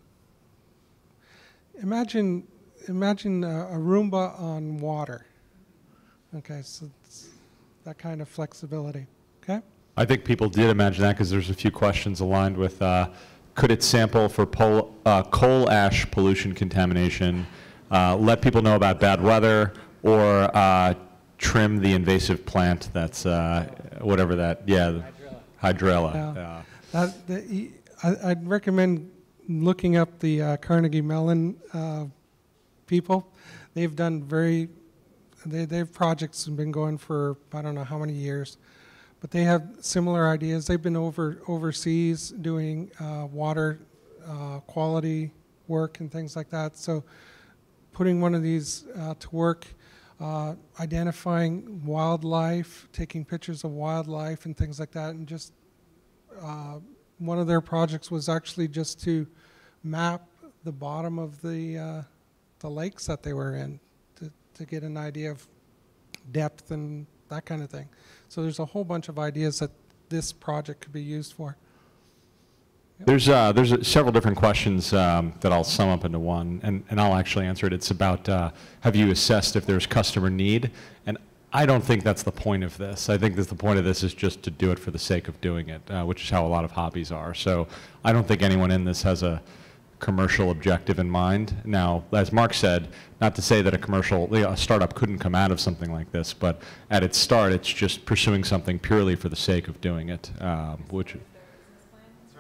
imagine, imagine a, a Roomba on water. Okay, so that kind of flexibility. Okay. I think people did imagine that because there's a few questions aligned with uh, could it sample for uh, coal ash pollution contamination, uh, let people know about bad weather, or uh, trim the invasive plant that's uh, whatever that, yeah, hydrilla. Yeah. That, the, I, I'd recommend looking up the uh, Carnegie Mellon people. They've done very they, they have projects and been going for I don't know how many years, but they have similar ideas. They've been over overseas doing uh, water uh, quality work and things like that. So putting one of these uh, to work, uh, identifying wildlife, taking pictures of wildlife and things like that, and just uh, one of their projects was actually just to map the bottom of the, uh, the lakes that they were in to, to get an idea of depth and that kind of thing. So there's a whole bunch of ideas that this project could be used for. There's, uh, there's uh, several different questions um, that I'll sum up into one, and, and I'll actually answer it. It's about uh, have you assessed if there's customer need? And I don't think that's the point of this. I think that the point of this is just to do it for the sake of doing it, uh, which is how a lot of hobbies are. So I don't think anyone in this has a commercial objective in mind. Now, as Mark said, not to say that a commercial, a startup couldn't come out of something like this, but at its start, it's just pursuing something purely for the sake of doing it, um, which.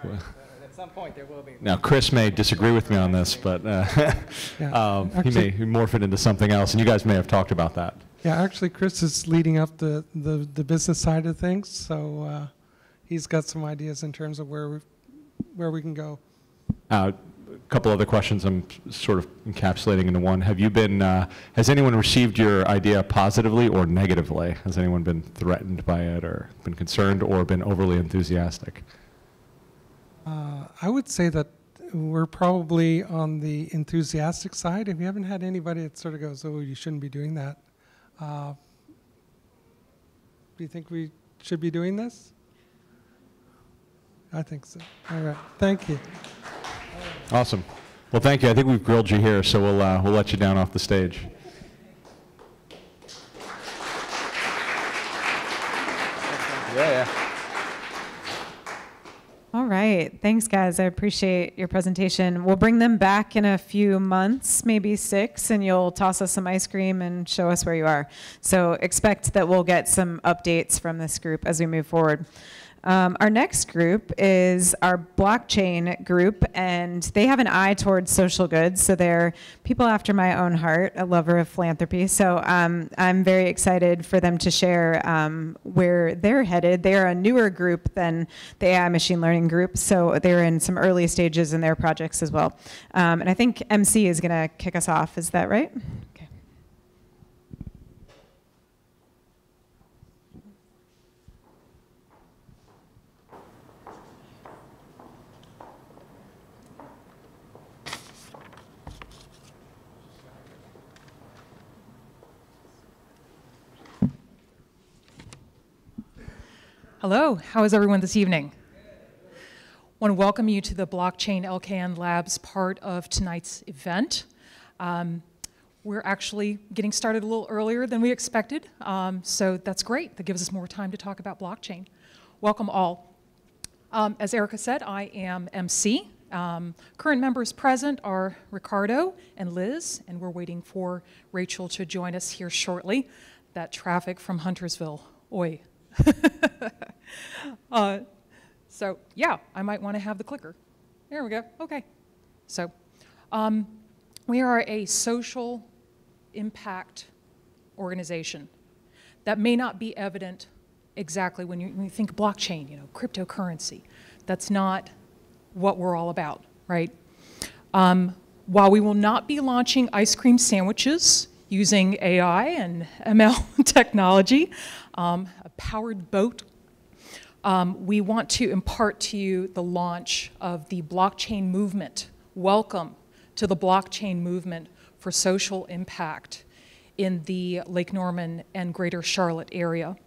At some point, there will be. Now, Chris may disagree with me on this, but uh, Yeah. um, he may morph it into something else, and you guys may have talked about that. Yeah, actually, Chris is leading up the, the, the business side of things, so uh, he's got some ideas in terms of where we, where we can go. Uh, A couple other questions I'm sort of encapsulating into one. Have you been, uh, has anyone received your idea positively or negatively? Has anyone been threatened by it or been concerned or been overly enthusiastic? Uh, I would say that we're probably on the enthusiastic side. If you haven't had anybody that sort of goes, "Oh, you shouldn't be doing that," uh, do you think we should be doing this? I think so. All right. Thank you. Awesome. Well, thank you. I think we've grilled you here, so we'll, uh, we'll let you down off the stage. Yeah, yeah. All right. Thanks, guys. I appreciate your presentation. We'll bring them back in a few months, maybe six, and you'll toss us some ice cream and show us where you are. So expect that we'll get some updates from this group as we move forward. Um, our next group is our blockchain group, and they have an eye towards social goods. So they're people after my own heart, a lover of philanthropy. So um, I'm very excited for them to share um, where they're headed. They're a newer group than the AI machine learning group, so they're in some early stages in their projects as well. Um, and I think MC is going to kick us off. Is that right? Hello, how is everyone this evening? I want to welcome you to the Blockchain LKN Labs part of tonight's event. Um, we're actually getting started a little earlier than we expected, um, so that's great. That gives us more time to talk about blockchain. Welcome all. Um, as Erica said, I am MC. Um, current members present are Ricardo and Liz, and we're waiting for Rachel to join us here shortly. That traffic from Huntersville, oi. uh, so yeah, I might want to have the clicker. There we go. Okay. So um, we are a social impact organization. That may not be evident exactly when you, when you think blockchain, you know, cryptocurrency. That's not what we're all about, right? Um, while we will not be launching ice cream sandwiches using AI and ML technology, um, a powered boat um, we want to impart to you the launch of the blockchain movement. Welcome to the blockchain movement for social impact in the Lake Norman and Greater Charlotte area.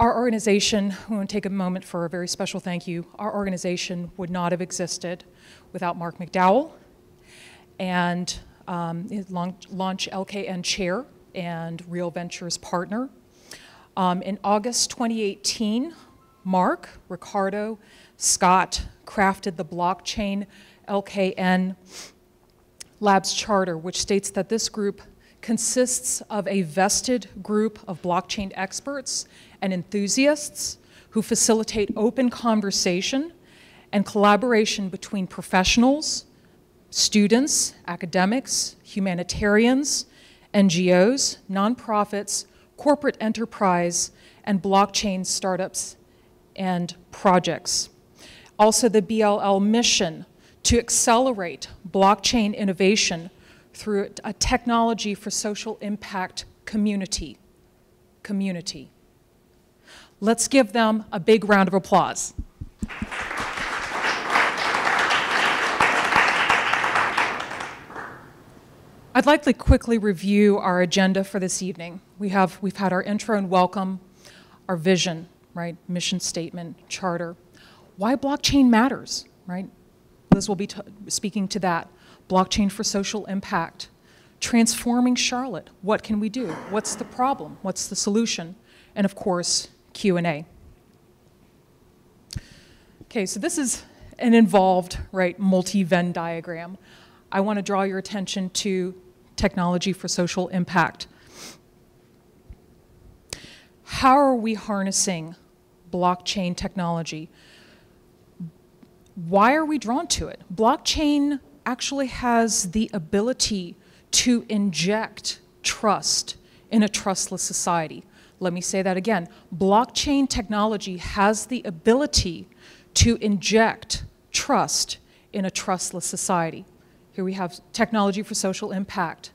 Our organization, we want to take a moment for a very special thank you. Our organization would not have existed without Mark McDowell and um, launch, launch LKN chair and Real Ventures partner. Um, in August 2018, Mark, Ricardo, Scott crafted the blockchain LKN Labs Charter, which states that this group consists of a vested group of blockchain experts and enthusiasts who facilitate open conversation and collaboration between professionals, students, academics, humanitarians, NGOs, nonprofits, corporate enterprise, and blockchain startups and projects. Also, the BLL mission to accelerate blockchain innovation through a technology for social impact community. Community. Let's give them a big round of applause. I'd like to quickly review our agenda for this evening. We have, we've had our intro and welcome, our vision, right, mission statement, charter, why blockchain matters, right? Liz will be speaking to that. Blockchain for social impact, transforming Charlotte. What can we do? What's the problem? What's the solution? And of course, Q&A. Okay, so this is an involved, right, multi-Venn diagram. I want to draw your attention to technology for social impact. How are we harnessing blockchain technology? Why are we drawn to it? Blockchain actually has the ability to inject trust in a trustless society. Let me say that again. Blockchain technology has the ability to inject trust in a trustless society. Here we have technology for social impact,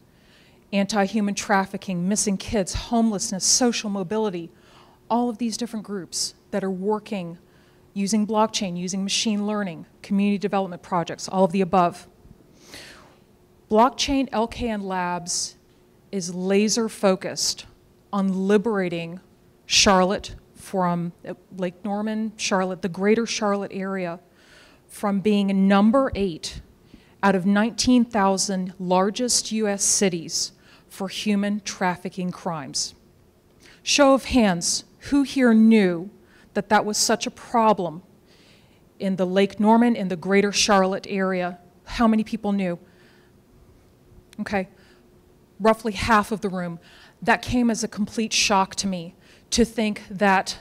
anti-human trafficking, missing kids, homelessness, social mobility, all of these different groups that are working using blockchain, using machine learning, community development projects, all of the above. Blockchain LKN Labs is laser focused on liberating Charlotte from Lake Norman, Charlotte, the greater Charlotte area, from being number eight out of 19,000 largest US cities for human trafficking crimes. Show of hands, who here knew that that was such a problem in the Lake Norman, in the greater Charlotte area? How many people knew? Okay, roughly half of the room. That came as a complete shock to me to think that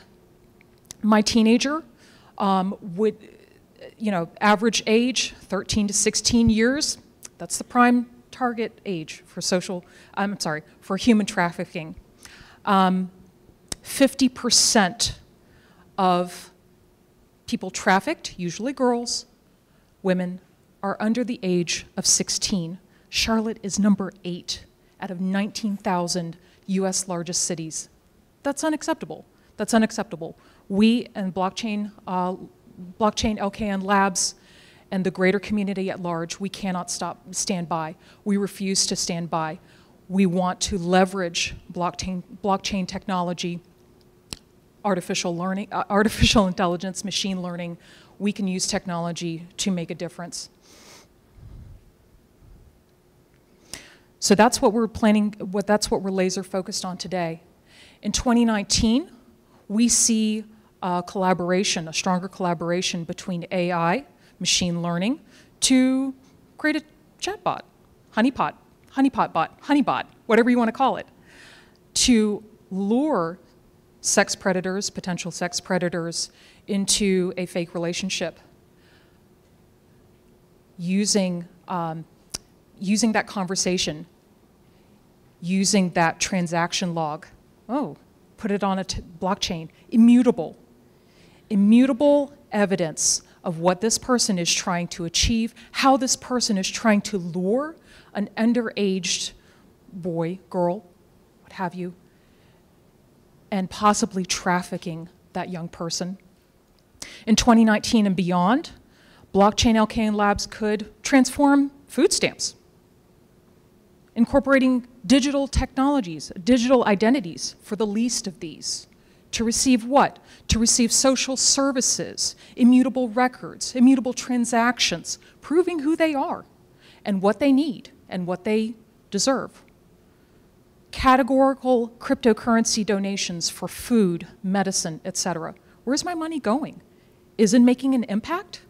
my teenager um, would, you know, average age 13 to 16 years. That's the prime target age for social, I'm sorry, for human trafficking. 50% um, of people trafficked, usually girls, women, are under the age of 16. Charlotte is number eight out of 19,000 US largest cities. That's unacceptable. That's unacceptable. We and blockchain, uh, blockchain LKN labs and the greater community at large, we cannot stop, stand by. We refuse to stand by. We want to leverage blockchain, blockchain technology, artificial learning, uh, artificial intelligence, machine learning. We can use technology to make a difference. So that's what we're planning, what, that's what we're laser focused on today. In 2019, we see a collaboration, a stronger collaboration between AI, machine learning, to create a chatbot, honeypot, honeypot bot, honeybot, whatever you want to call it, to lure sex predators, potential sex predators, into a fake relationship using um, using that conversation, using that transaction log. Oh, put it on a blockchain. Immutable. Immutable evidence of what this person is trying to achieve, how this person is trying to lure an underaged boy, girl, what have you, and possibly trafficking that young person. In 2019 and beyond, blockchain LKN Labs could transform food stamps incorporating digital technologies, digital identities for the least of these. To receive what? To receive social services, immutable records, immutable transactions, proving who they are and what they need and what they deserve. Categorical cryptocurrency donations for food, medicine, etc. Where's my money going? Is it making an impact?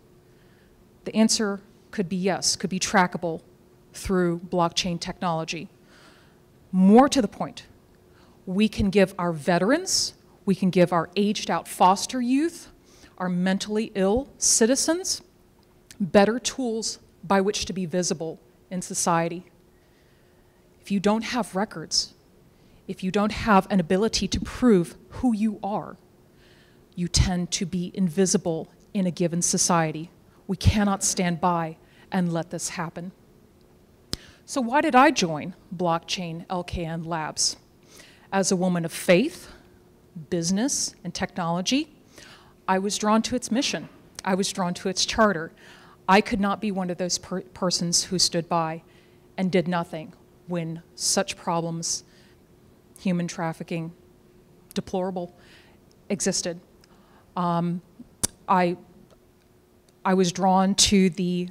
The answer could be yes, could be trackable, through blockchain technology. More to the point, we can give our veterans, we can give our aged out foster youth, our mentally ill citizens, better tools by which to be visible in society. If you don't have records, if you don't have an ability to prove who you are, you tend to be invisible in a given society. We cannot stand by and let this happen. So why did I join Blockchain LKN Labs? As a woman of faith, business and technology. I was drawn to its mission. I was drawn to its charter. I could not be one of those per persons who stood by and did nothing when such problems, human trafficking, deplorable, existed. Um, I, I was drawn to the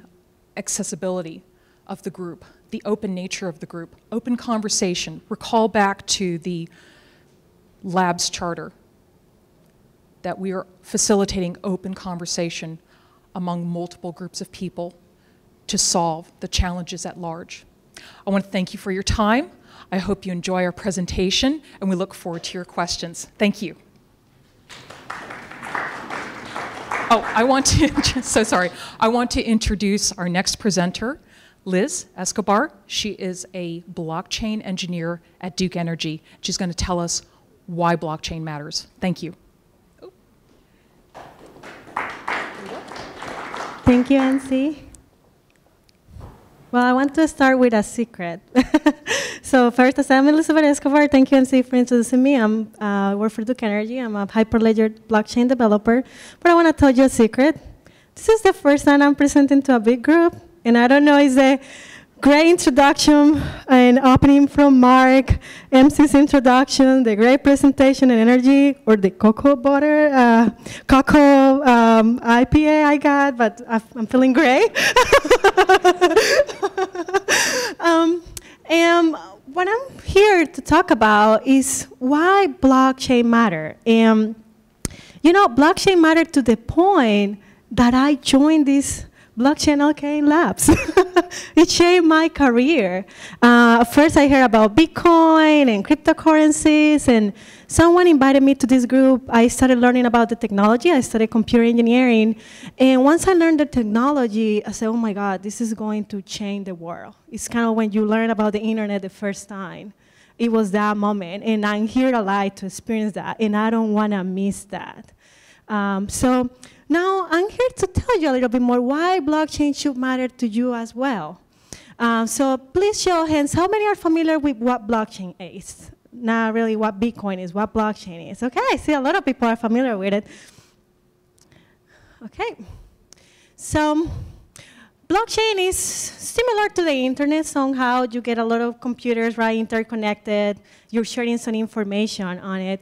accessibility of the group, the open nature of the group, open conversation. Recall back to the labs charter that we are facilitating open conversation among multiple groups of people to solve the challenges at large. I want to thank you for your time. I hope you enjoy our presentation, and we look forward to your questions. Thank you. Oh, I want to, so sorry. I want to introduce our next presenter, Liz Escobar. She is a blockchain engineer at Duke Energy. She's going to tell us why blockchain matters. Thank you. Thank you, Nancy. Well, I want to start with a secret. so first, as I'm Elizabeth Escobar. Thank you, MC, for introducing me. I'm uh, work for Duke Energy. I'm a Hyperledger blockchain developer. But I want to tell you a secret. This is the first time I'm presenting to a big group, and I don't know, is a great introduction and opening from Mark, MC's introduction, the great presentation and energy, or the cocoa butter, uh, cocoa um, IPA I got, but I'm feeling great. um, and what I'm here to talk about is why blockchain matter. And you know, blockchain matter to the point that I joined this blockchain LKN labs. it changed my career. Uh, first, I heard about Bitcoin and cryptocurrencies, and someone invited me to this group. I started learning about the technology. I studied computer engineering. And once I learned the technology, I said, oh my God, this is going to change the world. It's kind of when you learn about the internet the first time. It was that moment, and I'm here alive to experience that, and I don't want to miss that. Um, so now, I'm here to tell you a little bit more why blockchain should matter to you as well. Um, so please show hands. How many are familiar with what blockchain is? Not really what Bitcoin is, what blockchain is. Okay, I see a lot of people are familiar with it. Okay, so blockchain is similar to the internet somehow. You get a lot of computers, right, interconnected. You're sharing some information on it.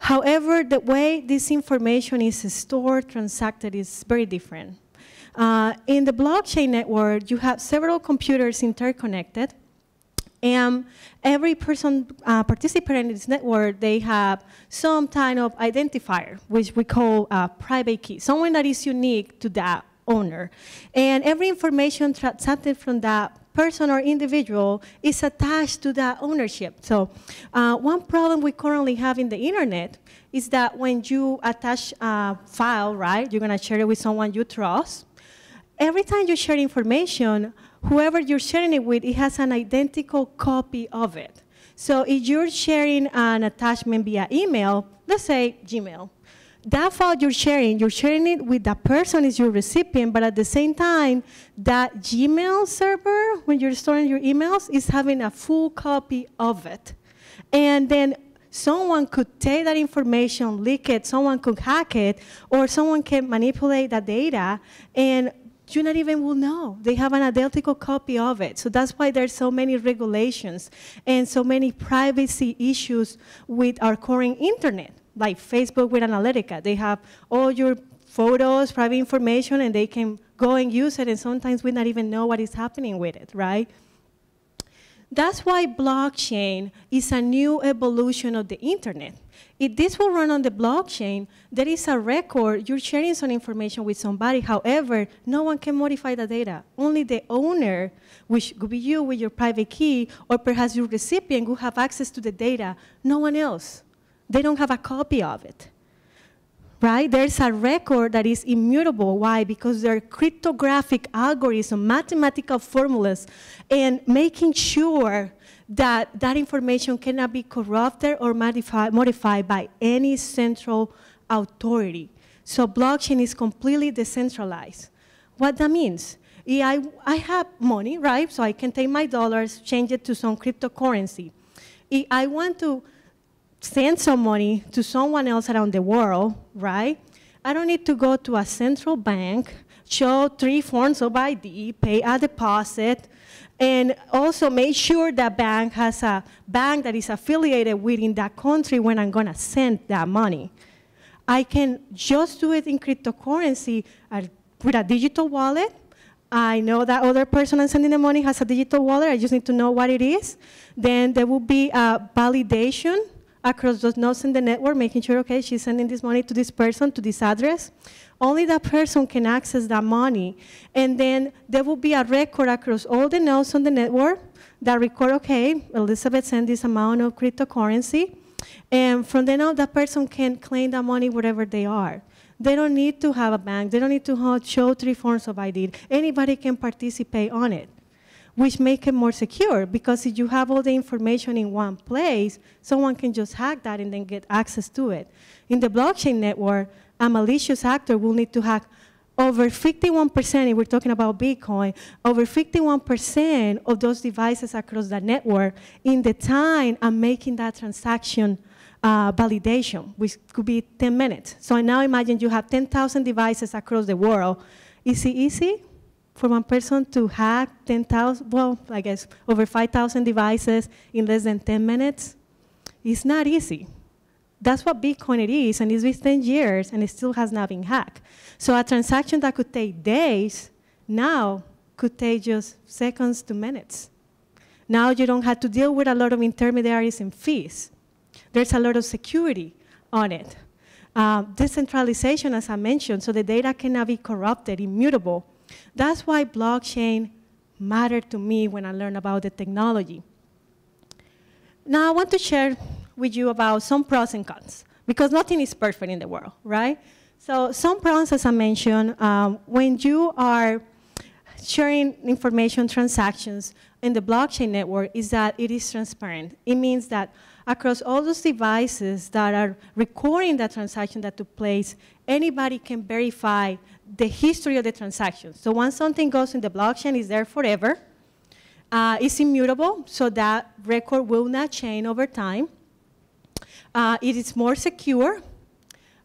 However, the way this information is stored, transacted is very different. Uh, in the blockchain network, you have several computers interconnected, and every person uh, participating in this network, they have some kind of identifier, which we call a private key, someone that is unique to that owner. And every information transacted from that person or individual is attached to that ownership. So uh, one problem we currently have in the internet is that when you attach a file, right, you're gonna share it with someone you trust. Every time you share information, whoever you're sharing it with, it has an identical copy of it. So if you're sharing an attachment via email, let's say Gmail, that file you're sharing, you're sharing it with that person is your recipient, but at the same time, that Gmail server, when you're storing your emails, is having a full copy of it. And then someone could take that information, leak it, someone could hack it, or someone can manipulate that data, and you not even will know. They have an identical copy of it. So that's why there's so many regulations and so many privacy issues with our current internet like Facebook with Analytica. They have all your photos, private information, and they can go and use it, and sometimes we not even know what is happening with it, right? That's why blockchain is a new evolution of the internet. If this will run on the blockchain, there is a record, you're sharing some information with somebody, however, no one can modify the data. Only the owner, which could be you with your private key, or perhaps your recipient who have access to the data, no one else they don't have a copy of it. Right? There's a record that is immutable. Why? Because there are cryptographic algorithms, mathematical formulas, and making sure that that information cannot be corrupted or modified, modified by any central authority. So blockchain is completely decentralized. What that means? I, I have money, right? So I can take my dollars, change it to some cryptocurrency. I want to send some money to someone else around the world, right? I don't need to go to a central bank, show three forms of ID, pay a deposit, and also make sure that bank has a bank that is affiliated within that country when I'm gonna send that money. I can just do it in cryptocurrency uh, with a digital wallet. I know that other person I'm sending the money has a digital wallet. I just need to know what it is. Then there will be a validation across those nodes in the network, making sure, okay, she's sending this money to this person, to this address. Only that person can access that money. And then there will be a record across all the nodes on the network that record, okay, Elizabeth sent this amount of cryptocurrency. And from then on, that person can claim that money wherever they are. They don't need to have a bank. They don't need to show three forms of ID. Anybody can participate on it, which make it more secure because if you have all the information in one place, someone can just hack that and then get access to it. In the blockchain network, a malicious actor will need to hack over 51%, if we're talking about Bitcoin, over 51% of those devices across the network in the time I'm making that transaction uh, validation, which could be 10 minutes. So now imagine you have 10,000 devices across the world. Is it easy for one person to hack 10,000, well, I guess over 5,000 devices in less than 10 minutes? It's not easy. That's what Bitcoin it is, and it's been 10 years, and it still has not been hacked. So a transaction that could take days now could take just seconds to minutes. Now you don't have to deal with a lot of intermediaries and fees. There's a lot of security on it. Uh, decentralization, as I mentioned, so the data cannot be corrupted, immutable. That's why blockchain mattered to me when I learned about the technology. Now I want to share with you about some pros and cons, because nothing is perfect in the world, right? So some pros, as I mentioned, um, when you are sharing information transactions in the blockchain network is that it is transparent. It means that across all those devices that are recording the transaction that took place, anybody can verify the history of the transaction. So once something goes in the blockchain, it's there forever. Uh, it's immutable, so that record will not change over time. Uh, it is more secure.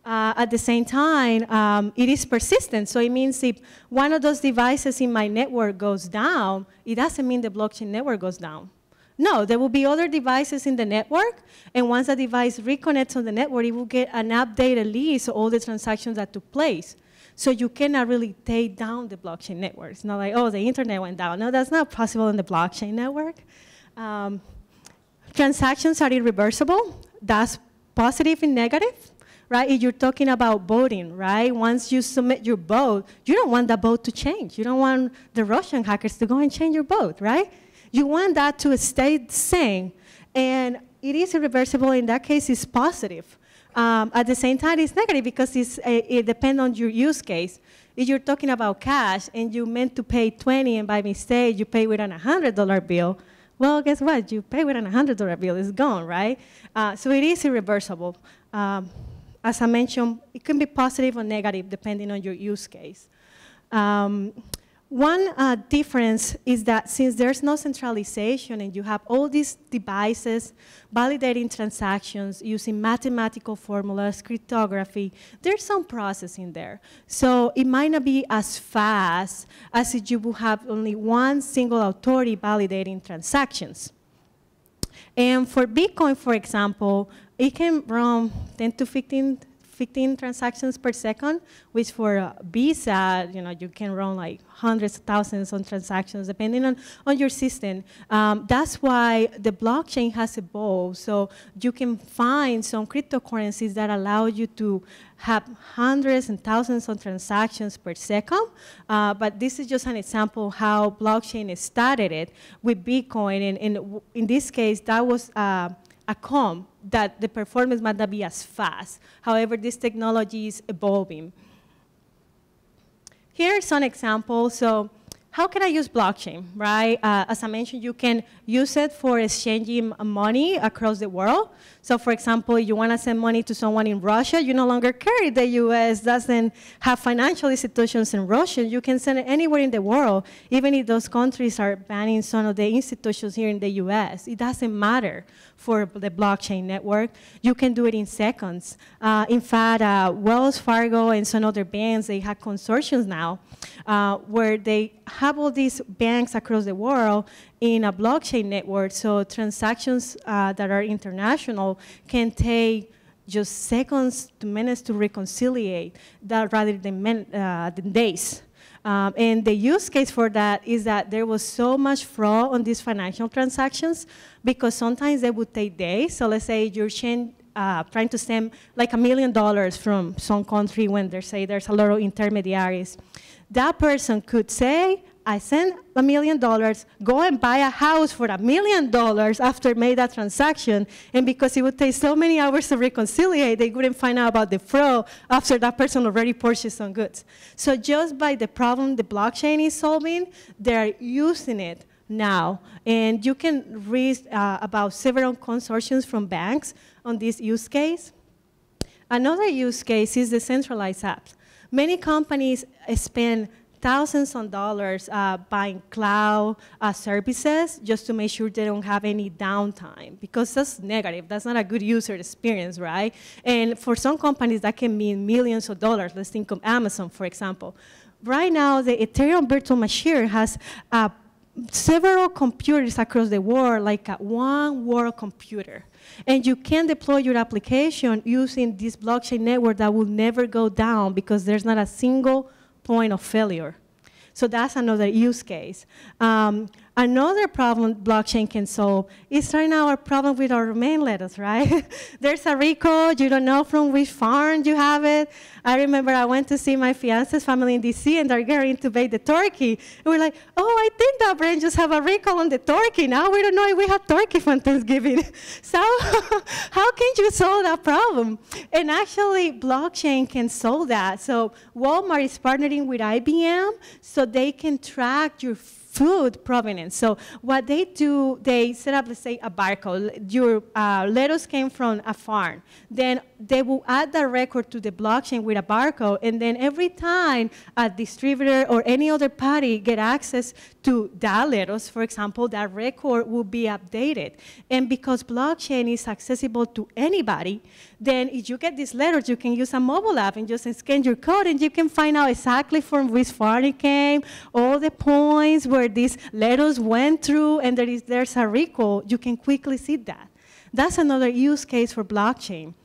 Uh, at the same time, um, it is persistent. So it means if one of those devices in my network goes down, it doesn't mean the blockchain network goes down. No, there will be other devices in the network, and once a device reconnects on the network, it will get an updated list of all the transactions that took place. So you cannot really take down the blockchain network. It's not like, oh, the internet went down. No, that's not possible in the blockchain network. Um, transactions are irreversible. That's positive and negative, right? If you're talking about voting, right? Once you submit your vote, you don't want that vote to change. You don't want the Russian hackers to go and change your vote, right? You want that to stay the same. And it is irreversible. In that case, it's positive. Um, at the same time, it's negative because it's, uh, it depends on your use case. If you're talking about cash and you meant to pay 20 and by mistake you pay with an $100 bill, well, guess what? You pay with an $100 bill, it's gone, right? Uh, so it is irreversible. Um, as I mentioned, it can be positive or negative depending on your use case. Um, one uh, difference is that since there's no centralization and you have all these devices validating transactions using mathematical formulas, cryptography, there's some processing there. So it might not be as fast as if you would have only one single authority validating transactions. And for Bitcoin, for example, it can run 10 to 15 15 transactions per second, which for uh, Visa, you know, you can run like hundreds of thousands of transactions depending on, on your system. Um, that's why the blockchain has evolved. So you can find some cryptocurrencies that allow you to have hundreds and thousands of transactions per second. Uh, but this is just an example how blockchain started it with Bitcoin. And, and in this case, that was uh, a comp that the performance might not be as fast. However, this technology is evolving. Here are some examples. So how can I use blockchain, right? Uh, as I mentioned, you can use it for exchanging money across the world. So for example, you want to send money to someone in Russia, you no longer care the US doesn't have financial institutions in Russia. You can send it anywhere in the world, even if those countries are banning some of the institutions here in the US. It doesn't matter for the blockchain network. You can do it in seconds. Uh, in fact, uh, Wells Fargo and some other banks, they have consortiums now uh, where they have all these banks across the world in a blockchain network, so transactions uh, that are international can take just seconds to minutes to reconcile that rather than, uh, than days. Um, and the use case for that is that there was so much fraud on these financial transactions because sometimes they would take days. So let's say you're uh, trying to send like a million dollars from some country when they say there's a lot of intermediaries. That person could say, I send a million dollars, go and buy a house for a million dollars after made that transaction, and because it would take so many hours to reconcile, they wouldn't find out about the fraud after that person already purchased some goods. So just by the problem the blockchain is solving, they're using it now. And you can read uh, about several consortiums from banks on this use case. Another use case is the centralized apps. Many companies spend thousands of dollars uh, buying cloud uh, services just to make sure they don't have any downtime because that's negative. That's not a good user experience, right? And for some companies, that can mean millions of dollars. Let's think of Amazon, for example. Right now, the Ethereum virtual machine has uh, several computers across the world, like a one world computer. And you can deploy your application using this blockchain network that will never go down because there's not a single point of failure. So that's another use case. Um, Another problem blockchain can solve is right now our problem with our romaine lettuce, right? There's a recall, you don't know from which farm you have it. I remember I went to see my fiance's family in DC and they're going to bake the turkey. And we're like, oh, I think that brand just have a recall on the turkey. Now we don't know if we have turkey for Thanksgiving. so how can you solve that problem? And actually, blockchain can solve that. So Walmart is partnering with IBM so they can track your food provenance. So what they do, they set up, let's say, a barcode. Your uh, lettuce came from a farm. Then they will add that record to the blockchain with a barcode, and then every time a distributor or any other party get access to lettuce, for example, that record will be updated. And because blockchain is accessible to anybody, then if you get these letters, you can use a mobile app and just scan your code, and you can find out exactly from which farm it came, all the points where these letters went through, and there is, there's a recall, you can quickly see that. That's another use case for blockchain.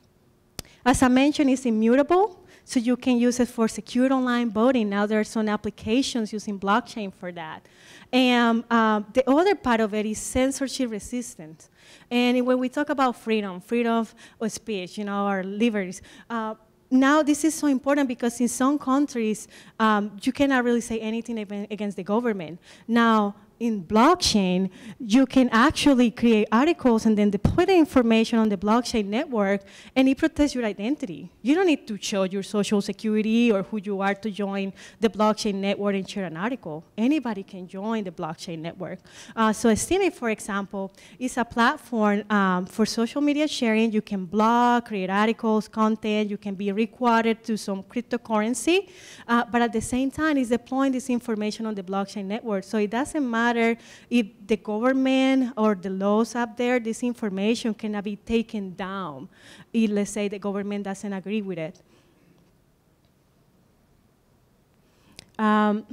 As I mentioned, it's immutable, so you can use it for secure online voting. Now there are some applications using blockchain for that. And um, the other part of it is censorship resistant. And when we talk about freedom, freedom of speech, you know, our liberties, uh, now this is so important because in some countries, um, you cannot really say anything against the government. Now, in blockchain, you can actually create articles and then deploy the information on the blockchain network, and it protects your identity. You don't need to show your social security or who you are to join the blockchain network and share an article. Anybody can join the blockchain network. Uh, so Steemit, for example, is a platform um, for social media sharing. You can blog, create articles, content. You can be required to some cryptocurrency, uh, but at the same time, it's deploying this information on the blockchain network. So it doesn't matter matter if the government or the laws up there, this information cannot be taken down if, let's say, the government doesn't agree with it. Um,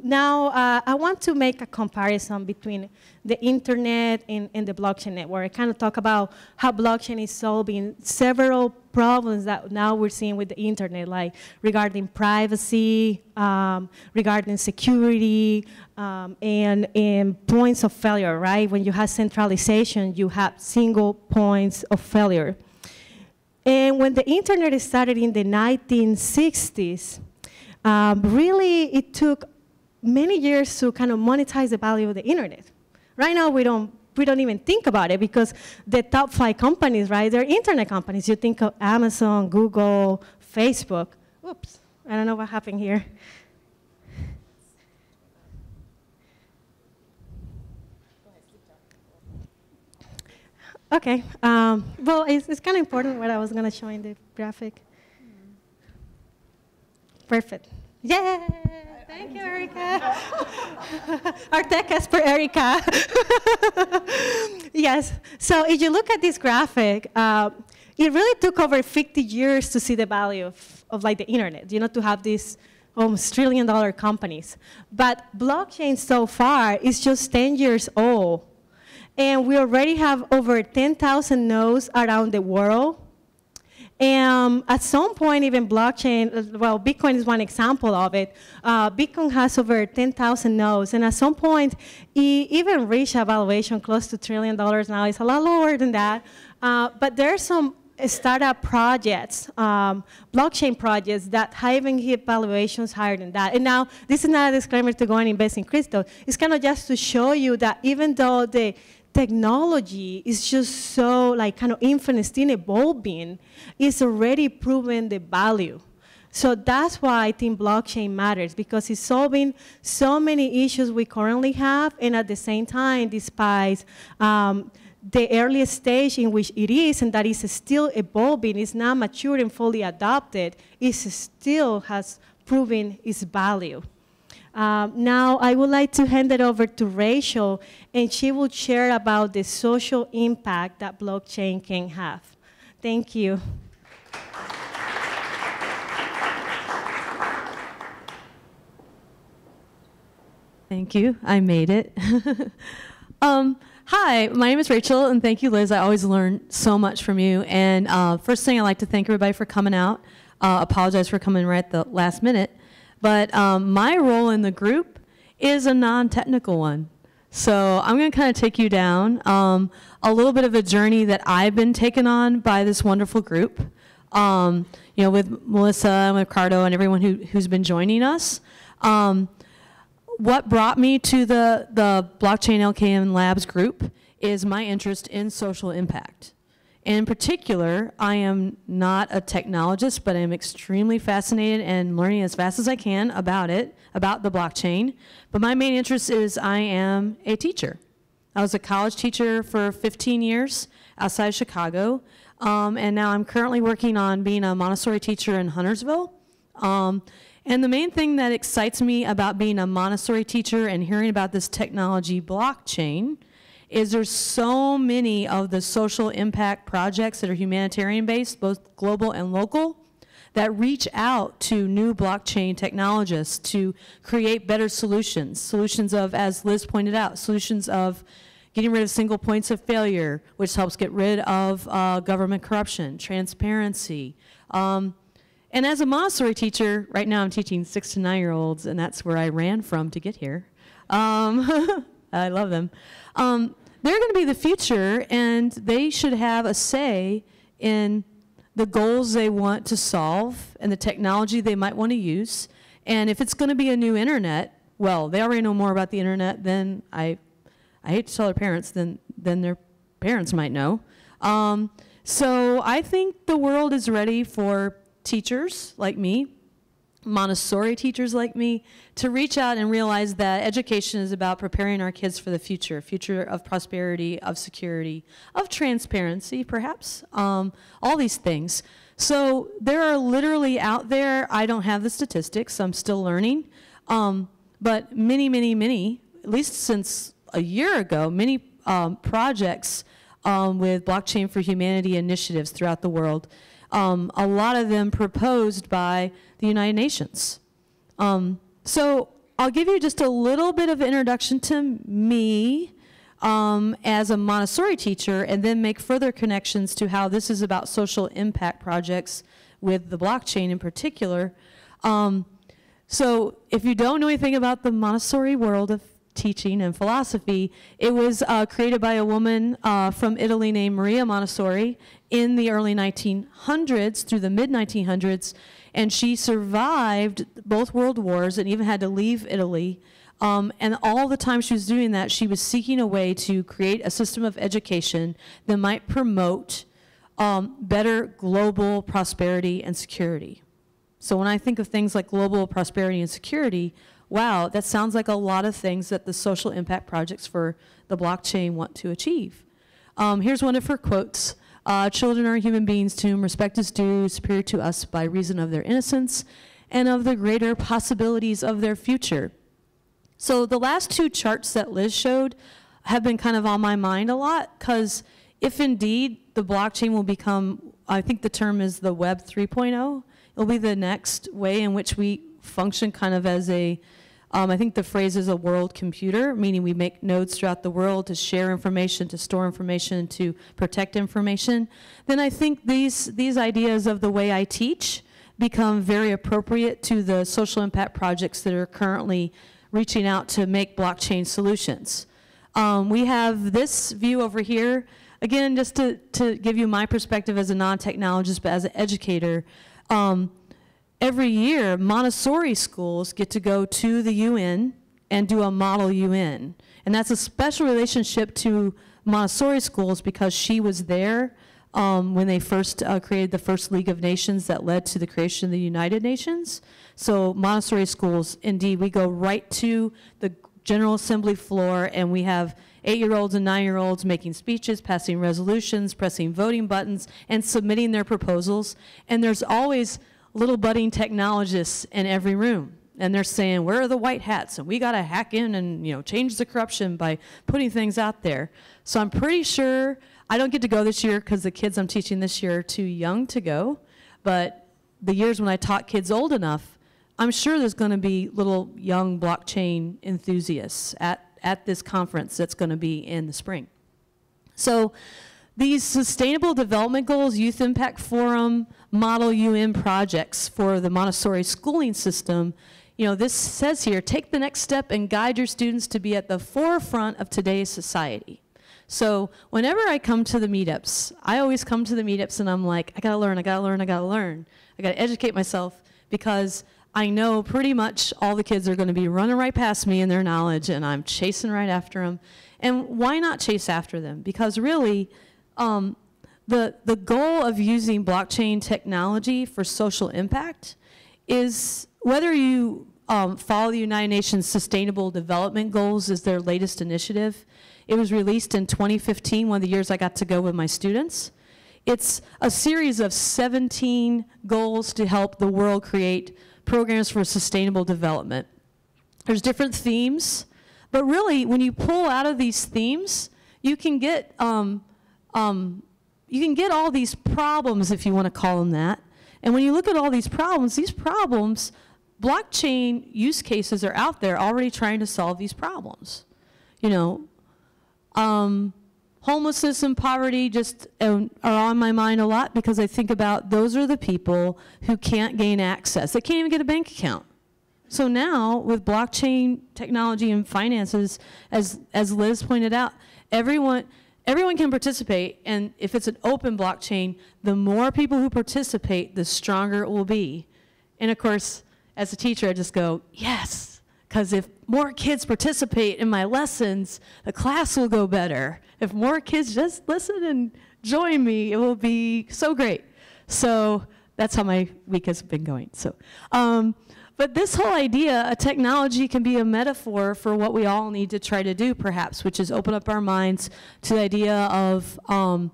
now, uh, I want to make a comparison between the internet and, and, the blockchain network. I kind of talk about how blockchain is solving several problems that now we're seeing with the internet, like regarding privacy, um, regarding security, um, and, and points of failure, right? When you have centralization, you have single points of failure. And when the internet started in the 1960s, um, really it took many years to kind of monetize the value of the internet. Right now, we don't, we don't even think about it because the top five companies, right, they're internet companies. You think of Amazon, Google, Facebook. Oops, I don't know what happened here. Okay, um, well, it's, it's kind of important what I was going to show in the graphic. Perfect. Yay! Thank you, Erica. Our tech expert, Erica. yes. So if you look at this graphic, uh, it really took over 50 years to see the value of, of like the internet, you know, to have these almost trillion dollar companies. But blockchain so far is just 10 years old. And we already have over 10,000 nodes around the world. And at some point, even blockchain, uh, well, Bitcoin is one example of it. Uh, Bitcoin has over 10,000 nodes. And at some point, it even reached a valuation close to trillion dollars now. It's a lot lower than that. Uh, but there are some startup projects, um, blockchain projects that even hit valuations higher than that. And now, this is not a disclaimer to go and invest in crypto. It's kind of just to show you that even though the technology is just so like kind of infinite, still evolving, it's already proven the value. So that's why I think blockchain matters because it's solving so many issues we currently have, and at the same time, despite um, the earliest stage in which it is, and that is still evolving, it's not mature and fully adopted, it still has proven its value. Um, now, I would like to hand it over to Rachel, and she will share about the social impact that blockchain can have. Thank you. Thank you. I made it. um, hi, my name is Rachel, and thank you, Liz. I always learn so much from you. And uh, first thing, I'd like to thank everybody for coming out. Uh, apologize for coming right at the last minute. But um, my role in the group is a non-technical one. So I'm going to kind of take you down um, a little bit of a journey that I've been taken on by this wonderful group. Um, you know, with Melissa and with Ricardo and everyone who, who's been joining us. Um, what brought me to the, the Blockchain LKN Labs group is my interest in social impact. In particular, I am not a technologist, but I'm extremely fascinated and learning as fast as I can about it, about the blockchain. But my main interest is I am a teacher. I was a college teacher for 15 years outside Chicago, um, and now I'm currently working on being a Montessori teacher in Huntersville. Um, and the main thing that excites me about being a Montessori teacher and hearing about this technology blockchain is there's so many of the social impact projects that are humanitarian based, both global and local, that reach out to new blockchain technologists to create better solutions. Solutions of, as Liz pointed out, solutions of getting rid of single points of failure, which helps get rid of uh, government corruption, transparency. Um, and as a Montessori teacher, right now I'm teaching six to nine year olds, and that's where I ran from to get here. Um, I love them. Um, they're going to be the future, and they should have a say in the goals they want to solve and the technology they might want to use. And if it's going to be a new internet, well, they already know more about the internet than I, I hate to tell their parents, than, than their parents might know. Um, so I think the world is ready for teachers like me Montessori teachers like me to reach out and realize that education is about preparing our kids for the future, future of prosperity, of security, of transparency, perhaps, um, all these things. So there are literally out there, I don't have the statistics, I'm still learning, um, but many, many, many, at least since a year ago, many um, projects um, with Blockchain for Humanity initiatives throughout the world um, a lot of them proposed by the United Nations. Um, so I'll give you just a little bit of introduction to me um, as a Montessori teacher and then make further connections to how this is about social impact projects with the blockchain in particular. Um, so if you don't know anything about the Montessori world of teaching and philosophy. It was uh, created by a woman uh, from Italy named Maria Montessori in the early 1900s through the mid 1900s, and she survived both world wars and even had to leave Italy. Um, and all the time she was doing that, she was seeking a way to create a system of education that might promote um, better global prosperity and security. So when I think of things like global prosperity and security, wow, that sounds like a lot of things that the social impact projects for the blockchain want to achieve. Um, here's one of her quotes. Uh, children are human beings to whom respect is due, superior to us by reason of their innocence and of the greater possibilities of their future. So the last two charts that Liz showed have been kind of on my mind a lot because if indeed the blockchain will become, I think the term is the Web 3.0, it'll be the next way in which we function kind of as a, um, I think the phrase is a world computer, meaning we make nodes throughout the world to share information, to store information, to protect information, then I think these, these ideas of the way I teach become very appropriate to the social impact projects that are currently reaching out to make blockchain solutions. Um, we have this view over here. Again, just to, to give you my perspective as a non-technologist, but as an educator, um, every year Montessori schools get to go to the UN and do a model UN. And that's a special relationship to Montessori schools because she was there um, when they first uh, created the first League of Nations that led to the creation of the United Nations. So Montessori schools, indeed, we go right to the General Assembly floor and we have eight-year-olds and nine-year-olds making speeches, passing resolutions, pressing voting buttons, and submitting their proposals. And there's always little budding technologists in every room. And they're saying, where are the white hats? And we got to hack in and you know change the corruption by putting things out there. So I'm pretty sure I don't get to go this year because the kids I'm teaching this year are too young to go. But the years when I taught kids old enough, I'm sure there's going to be little young blockchain enthusiasts at, at this conference that's going to be in the spring. So these Sustainable Development Goals, Youth Impact Forum, Model UN projects for the Montessori schooling system, you know, this says here, take the next step and guide your students to be at the forefront of today's society. So whenever I come to the meetups, I always come to the meetups and I'm like, I gotta learn, I gotta learn, I gotta learn. I gotta educate myself because I know pretty much all the kids are gonna be running right past me in their knowledge and I'm chasing right after them. And why not chase after them? Because really, um, the, the goal of using blockchain technology for social impact is whether you um, follow the United Nations Sustainable Development Goals as their latest initiative, it was released in 2015, one of the years I got to go with my students. It's a series of 17 goals to help the world create programs for sustainable development. There's different themes, but really, when you pull out of these themes, you can get um, um, you can get all these problems, if you want to call them that. And when you look at all these problems, these problems, blockchain use cases are out there already trying to solve these problems. You know, um, homelessness and poverty just um, are on my mind a lot because I think about those are the people who can't gain access. They can't even get a bank account. So now with blockchain technology and finances, as, as Liz pointed out, everyone, everyone can participate and if it's an open blockchain, the more people who participate, the stronger it will be. And of course, as a teacher, I just go, yes, because if more kids participate in my lessons, the class will go better. If more kids just listen and join me, it will be so great. So that's how my week has been going. So, um, but this whole idea, a technology can be a metaphor for what we all need to try to do, perhaps, which is open up our minds to the idea of um,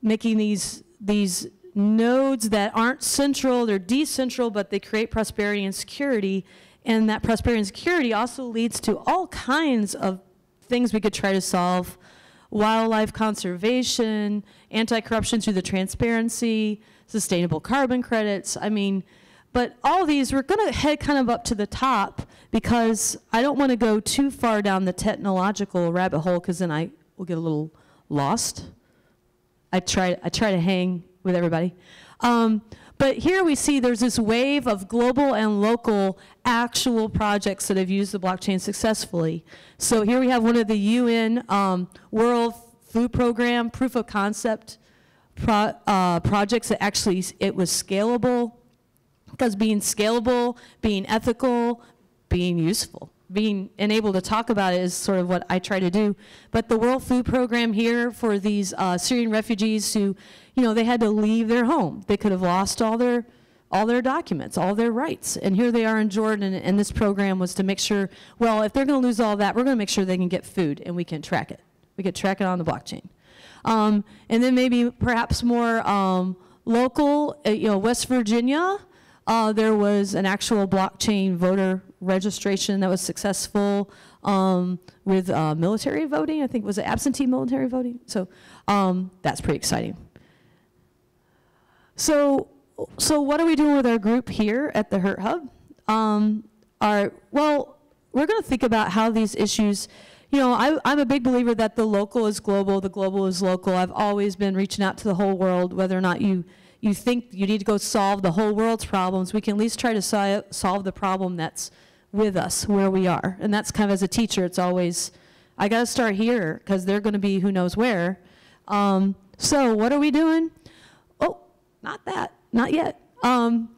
making these these nodes that aren't central, they're decentral, but they create prosperity and security and that prosperity and security also leads to all kinds of things we could try to solve. Wildlife conservation, anti-corruption through the transparency, sustainable carbon credits. I mean, but all these, we're going to head kind of up to the top because I don't want to go too far down the technological rabbit hole because then I will get a little lost. I try, I try to hang with everybody. Um, but here we see there's this wave of global and local actual projects that have used the blockchain successfully. So here we have one of the UN um, World Food Program proof of concept pro uh, projects that actually it was scalable because being scalable, being ethical, being useful being and able to talk about it is sort of what I try to do. But the World Food Program here for these uh, Syrian refugees who, you know, they had to leave their home. They could have lost all their all their documents, all their rights. And here they are in Jordan, and this program was to make sure, well, if they're going to lose all that, we're going to make sure they can get food, and we can track it. We can track it on the blockchain. Um, and then maybe perhaps more um, local, uh, you know, West Virginia, uh, there was an actual blockchain voter registration that was successful um, with uh, military voting. I think was it absentee military voting. So um, that's pretty exciting. So, so what are we doing with our group here at the Hurt Hub? Um, our, well, we're going to think about how these issues, you know, I, I'm a big believer that the local is global, the global is local. I've always been reaching out to the whole world, whether or not you, you think you need to go solve the whole world's problems, we can at least try to si solve the problem that's with us, where we are. And that's kind of as a teacher, it's always, I got to start here because they're going to be who knows where. Um, so what are we doing? Oh, not that, not yet. Um,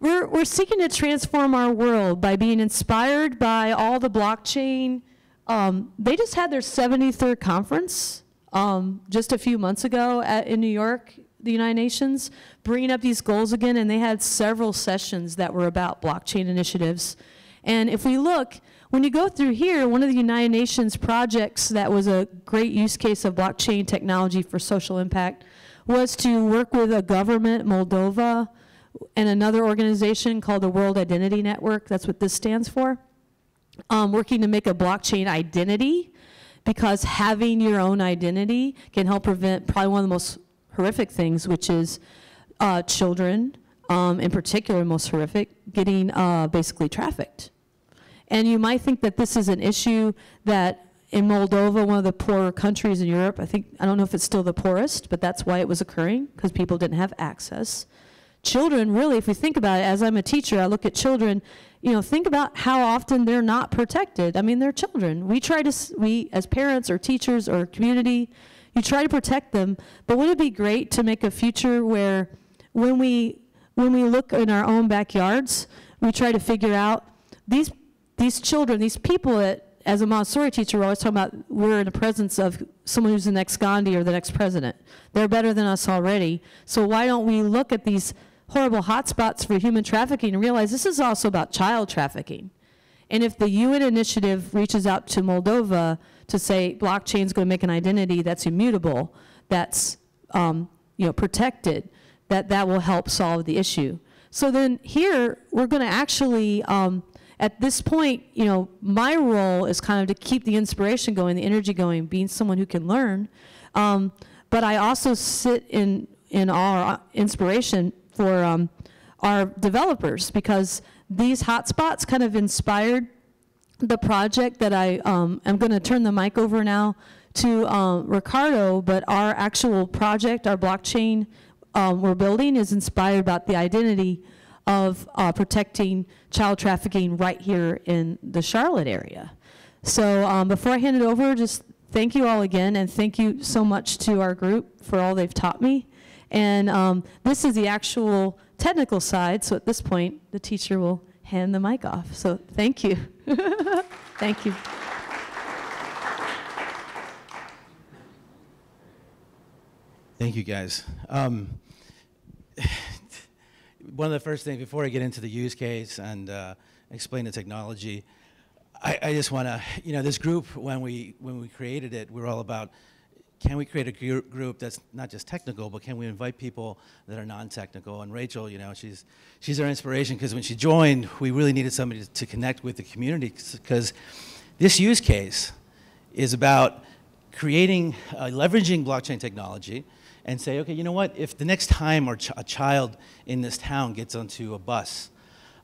we're, we're seeking to transform our world by being inspired by all the blockchain. Um, they just had their 73rd conference um, just a few months ago at, in New York, the United Nations, bringing up these goals again, and they had several sessions that were about blockchain initiatives. And if we look, when you go through here, one of the United Nations projects that was a great use case of blockchain technology for social impact was to work with a government, Moldova, and another organization called the World Identity Network. That's what this stands for. Um, working to make a blockchain identity because having your own identity can help prevent probably one of the most horrific things, which is uh, children, um, in particular, most horrific, getting uh, basically trafficked. And you might think that this is an issue that in Moldova, one of the poorer countries in Europe, I think, I don't know if it's still the poorest, but that's why it was occurring, because people didn't have access. Children, really, if we think about it, as I'm a teacher, I look at children, you know, think about how often they're not protected. I mean, they're children. We try to, we as parents or teachers or community, you try to protect them, but wouldn't it be great to make a future where when we, when we look in our own backyards, we try to figure out these, these children, these people that as a Montessori teacher, we're always talking about we're in the presence of someone who's the next Gandhi or the next president. They're better than us already. So why don't we look at these horrible hotspots for human trafficking and realize this is also about child trafficking? And if the UN initiative reaches out to Moldova to say blockchain is going to make an identity that's immutable, that's um, you know protected, that that will help solve the issue. So then here we're going to actually um, at this point, you know, my role is kind of to keep the inspiration going, the energy going, being someone who can learn. Um, but I also sit in in our inspiration for um, our developers because these hotspots kind of inspired the project that I um, am going to turn the mic over now to um, Ricardo. But our actual project, our blockchain um, we're building, is inspired about the identity of uh, protecting child trafficking right here in the Charlotte area. So um, before I hand it over, just thank you all again, and thank you so much to our group for all they've taught me. And um, this is the actual technical side, so at this point, the teacher will hand the mic off. So thank you. thank you. Thank you, guys. Um, one of the first things before I get into the use case and uh, explain the technology, I, I just want to, you know, this group when we when we created it, we are all about can we create a group that's not just technical, but can we invite people that are non-technical? And Rachel, you know, she's she's our inspiration because when she joined, we really needed somebody to, to connect with the community because this use case is about creating, uh, leveraging blockchain technology and say, okay, you know what? If the next time ch a child in this town gets onto a bus,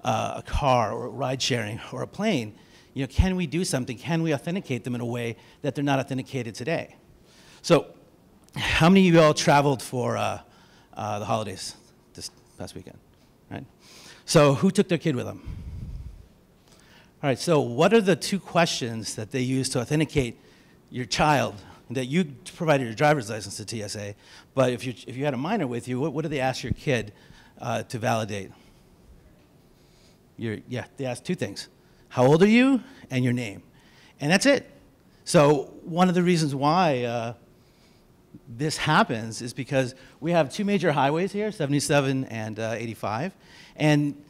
uh, a car, or ride sharing, or a plane, you know, can we do something? Can we authenticate them in a way that they're not authenticated today? So, how many of you all traveled for uh, uh, the holidays this past weekend? Right. So, who took their kid with them? All right. So, what are the two questions that they use to authenticate your child that you provided your driver's license to TSA, but if you, if you had a minor with you, what, what do they ask your kid uh, to validate? Your, yeah, they ask two things. How old are you and your name? And that's it. So one of the reasons why uh, this happens is because we have two major highways here, 77 and uh, 85, and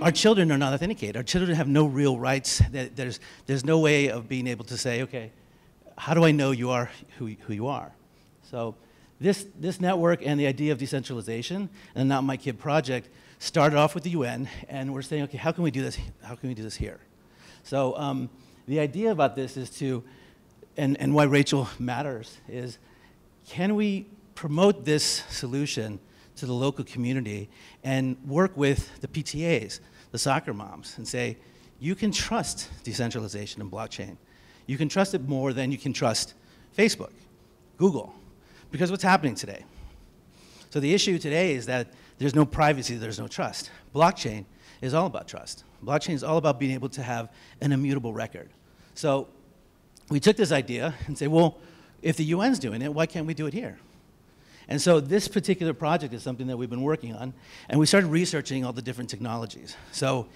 our children are not authenticated. Our children have no real rights. There's, there's no way of being able to say, okay, how do I know you are who, who you are? So this, this network and the idea of decentralization and the Not My Kid project started off with the UN, and we're saying, okay, how can we do this? How can we do this here? So um, the idea about this is to, and, and why Rachel matters, is can we promote this solution to the local community and work with the PTAs, the soccer moms, and say, you can trust decentralization and blockchain. You can trust it more than you can trust Facebook, Google, because what's happening today? So the issue today is that there's no privacy, there's no trust. Blockchain is all about trust. Blockchain is all about being able to have an immutable record. So we took this idea and said, well, if the UN's doing it, why can't we do it here? And so this particular project is something that we've been working on, and we started researching all the different technologies. So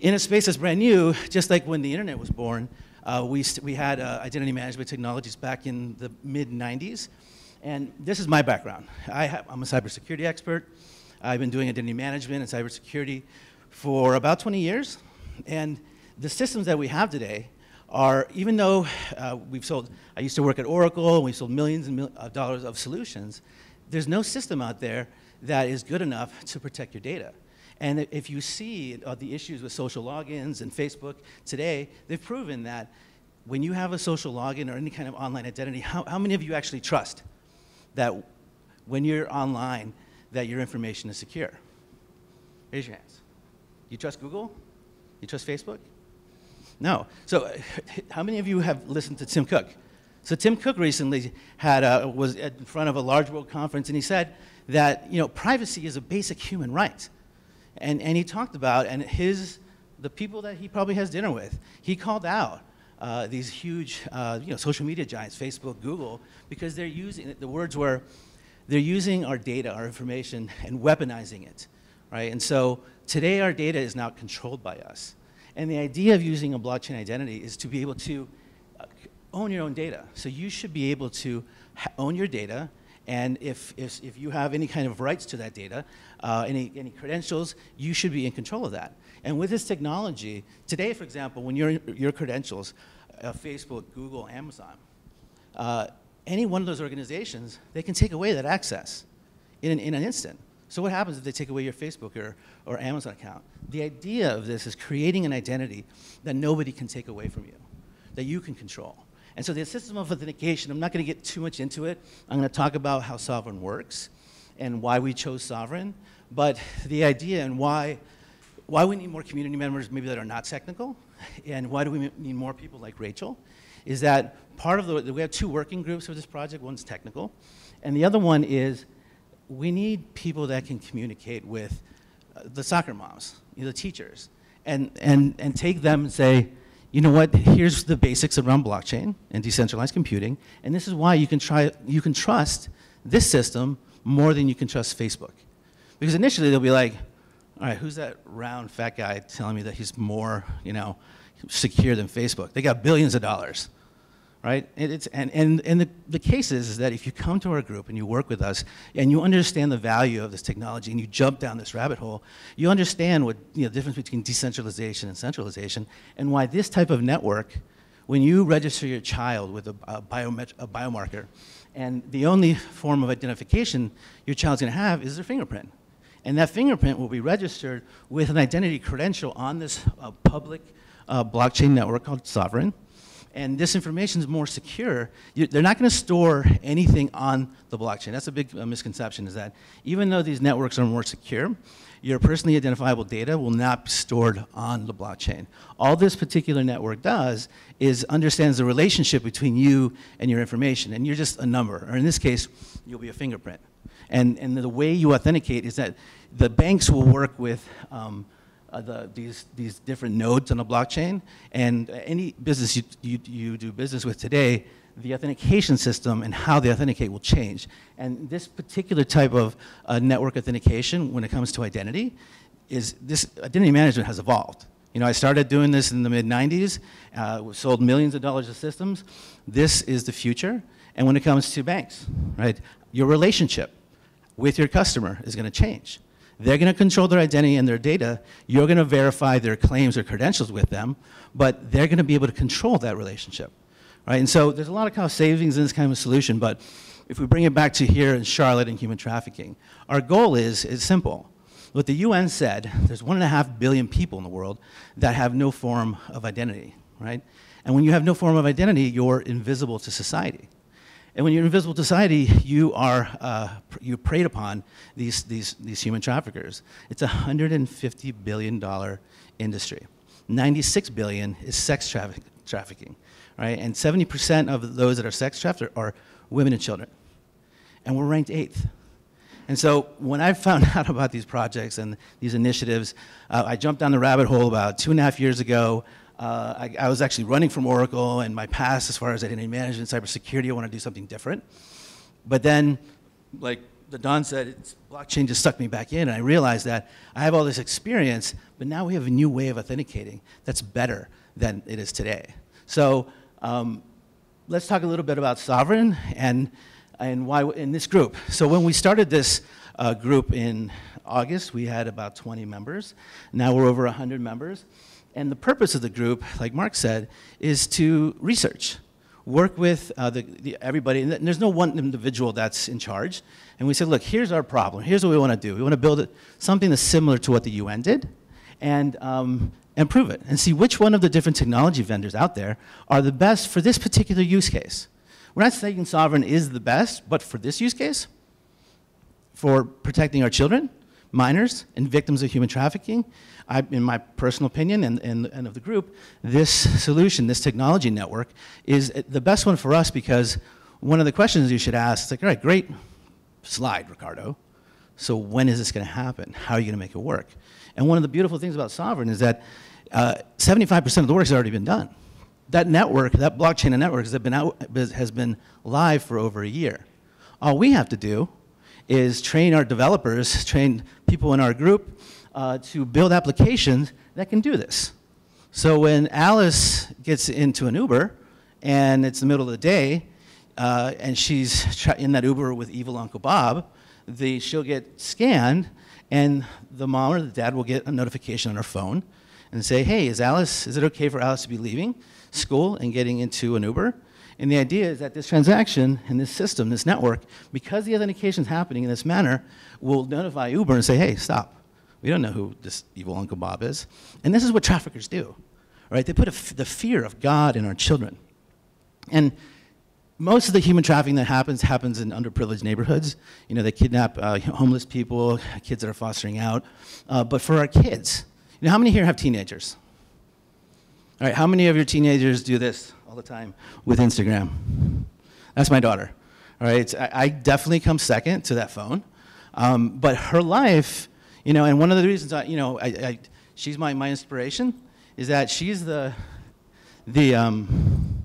in a space that's brand new, just like when the internet was born, uh, we, we had uh, identity management technologies back in the mid 90s. And this is my background. I am a cybersecurity expert. I've been doing identity management and cybersecurity for about 20 years. And the systems that we have today are, even though uh, we've sold, I used to work at Oracle, and we sold millions and mil of dollars of solutions, there's no system out there that is good enough to protect your data. And if you see uh, the issues with social logins and Facebook today, they've proven that when you have a social login or any kind of online identity, how, how many of you actually trust that when you're online, that your information is secure? Raise your hands. You trust Google? You trust Facebook? No. So how many of you have listened to Tim Cook? So Tim Cook recently had a, was in front of a large world conference, and he said that you know privacy is a basic human right, and and he talked about and his the people that he probably has dinner with, he called out uh, these huge uh, you know social media giants, Facebook, Google, because they're using the words were they're using our data, our information, and weaponizing it, right? And so today our data is now controlled by us, and the idea of using a blockchain identity is to be able to own your own data. So you should be able to own your data, and if, if, if, you have any kind of rights to that data, uh, any, any credentials, you should be in control of that. And with this technology, today, for example, when your, your credentials, uh, Facebook, Google, Amazon, uh, any one of those organizations, they can take away that access in an, in an instant. So what happens if they take away your Facebook or, or Amazon account? The idea of this is creating an identity that nobody can take away from you, that you can control. And so the system of authentication, I'm not going to get too much into it. I'm going to talk about how Sovrin works and why we chose Sovrin. But the idea and why, why we need more community members maybe that are not technical and why do we need more people like Rachel is that part of the, we have two working groups for this project. One's technical and the other one is we need people that can communicate with uh, the soccer moms, you know, the teachers, and, and, and take them and say, you know what, here's the basics around blockchain and decentralized computing, and this is why you can, try, you can trust this system more than you can trust Facebook. Because initially they'll be like, all right, who's that round fat guy telling me that he's more, you know, secure than Facebook? They got billions of dollars right? And, it's, and, and, and the, the case is, is that if you come to our group and you work with us and you understand the value of this technology and you jump down this rabbit hole, you understand what you know, the difference between decentralization and centralization and why this type of network, when you register your child with a, a, biomet- a biomarker, and the only form of identification your child's going to have is their fingerprint. And that fingerprint will be registered with an identity credential on this uh, public uh, blockchain network called Sovrin and this information is more secure, you, they're not going to store anything on the blockchain. That's a big uh, misconception is that even though these networks are more secure, your personally identifiable data will not be stored on the blockchain. All this particular network does is understands the relationship between you and your information, and you're just a number, or in this case, you'll be a fingerprint. And, and the way you authenticate is that the banks will work with um, uh, the, these, these different nodes on the blockchain. And any business you, you, you do business with today, the authentication system and how they authenticate will change. And this particular type of uh, network authentication, when it comes to identity, is this identity management has evolved. You know, I started doing this in the mid 90s, uh, we sold millions of dollars of systems. This is the future. And when it comes to banks, right, your relationship with your customer is going to change. They're going to control their identity and their data. You're going to verify their claims or credentials with them, but they're going to be able to control that relationship. Right? And so there's a lot of cost savings in this kind of solution, but if we bring it back to here in Charlotte and human trafficking, our goal is, is simple. What the UN said, there's one and a half billion people in the world that have no form of identity, right? And when you have no form of identity, you're invisible to society. And when you're invisible to society, you are uh, you're preyed upon these, these, these human traffickers. It's a $150 billion industry. 96 billion is sex traffic, trafficking, right? And 70% of those that are sex trafficked are women and children. And we're ranked eighth. And so when I found out about these projects and these initiatives, uh, I jumped down the rabbit hole about two and a half years ago. Uh, I, I, was actually running from Oracle and my past as far as identity management, cybersecurity, I want to do something different. But then, like the Don said, blockchain just sucked me back in and I realized that I have all this experience, but now we have a new way of authenticating that's better than it is today. So um, let's talk a little bit about Sovrin and, and why in this group. So when we started this uh, group in August, we had about 20 members. Now we're over 100 members. And the purpose of the group, like Mark said, is to research, work with uh, the, the, everybody. And there's no one individual that's in charge. And we said, look, here's our problem. Here's what we want to do. We want to build something that's similar to what the UN did and, um, and prove it and see which one of the different technology vendors out there are the best for this particular use case. We're not saying Sovrin is the best, but for this use case, for protecting our children, minors, and victims of human trafficking, I, in my personal opinion and, and, and of the group, this solution, this technology network, is the best one for us because one of the questions you should ask is like, all right, great slide, Ricardo. So when is this going to happen? How are you going to make it work? And one of the beautiful things about Sovrin is that 75% uh, of the work has already been done. That network, that blockchain and network been, out, has been live for over a year. All we have to do is train our developers, train people in our group uh, to build applications that can do this. So when Alice gets into an Uber and it's the middle of the day uh, and she's in that Uber with evil Uncle Bob, the, she'll get scanned and the mom or the dad will get a notification on her phone and say, hey, is Alice, is it okay for Alice to be leaving school and getting into an Uber? And the idea is that this transaction and this system, this network, because the authentication is happening in this manner, will notify Uber and say, hey, stop. We don't know who this evil Uncle Bob is. And this is what traffickers do, right? They put the fear of God in our children. And most of the human trafficking that happens happens in underprivileged neighborhoods. You know, they kidnap uh, homeless people, kids that are fostering out. Uh, but for our kids, you know, how many here have teenagers? All right, how many of your teenagers do this the time with Instagram? That's my daughter. All right, I, I definitely come second to that phone. Um, but her life, you know, and one of the reasons I, you know, I, I, she's my, my inspiration is that she's the, the, um,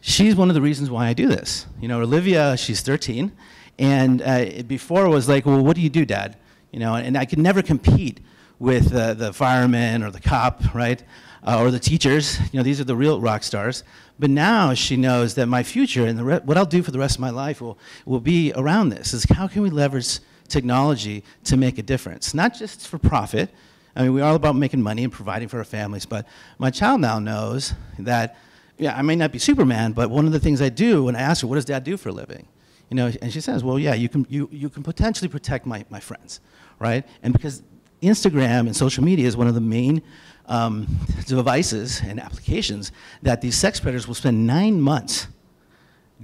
she's one of the reasons why I do this. You know, Olivia, she's 13, and uh, before was like, well, what do you do, Dad? You know, and I could never compete with uh, the fireman or the cop, right? Uh, or the teachers. You know, these are the real rock stars. But now she knows that my future and what I'll do for the rest of my life will, will be around this. Is how can we leverage technology to make a difference? Not just for profit. I mean, we're all about making money and providing for our families. But my child now knows that, yeah, I may not be Superman, but one of the things I do when I ask her, what does dad do for a living? You know, and she says, well, yeah, you can, you, you can potentially protect my, my friends right? And because Instagram and social media is one of the main um, devices and applications that these sex predators will spend nine months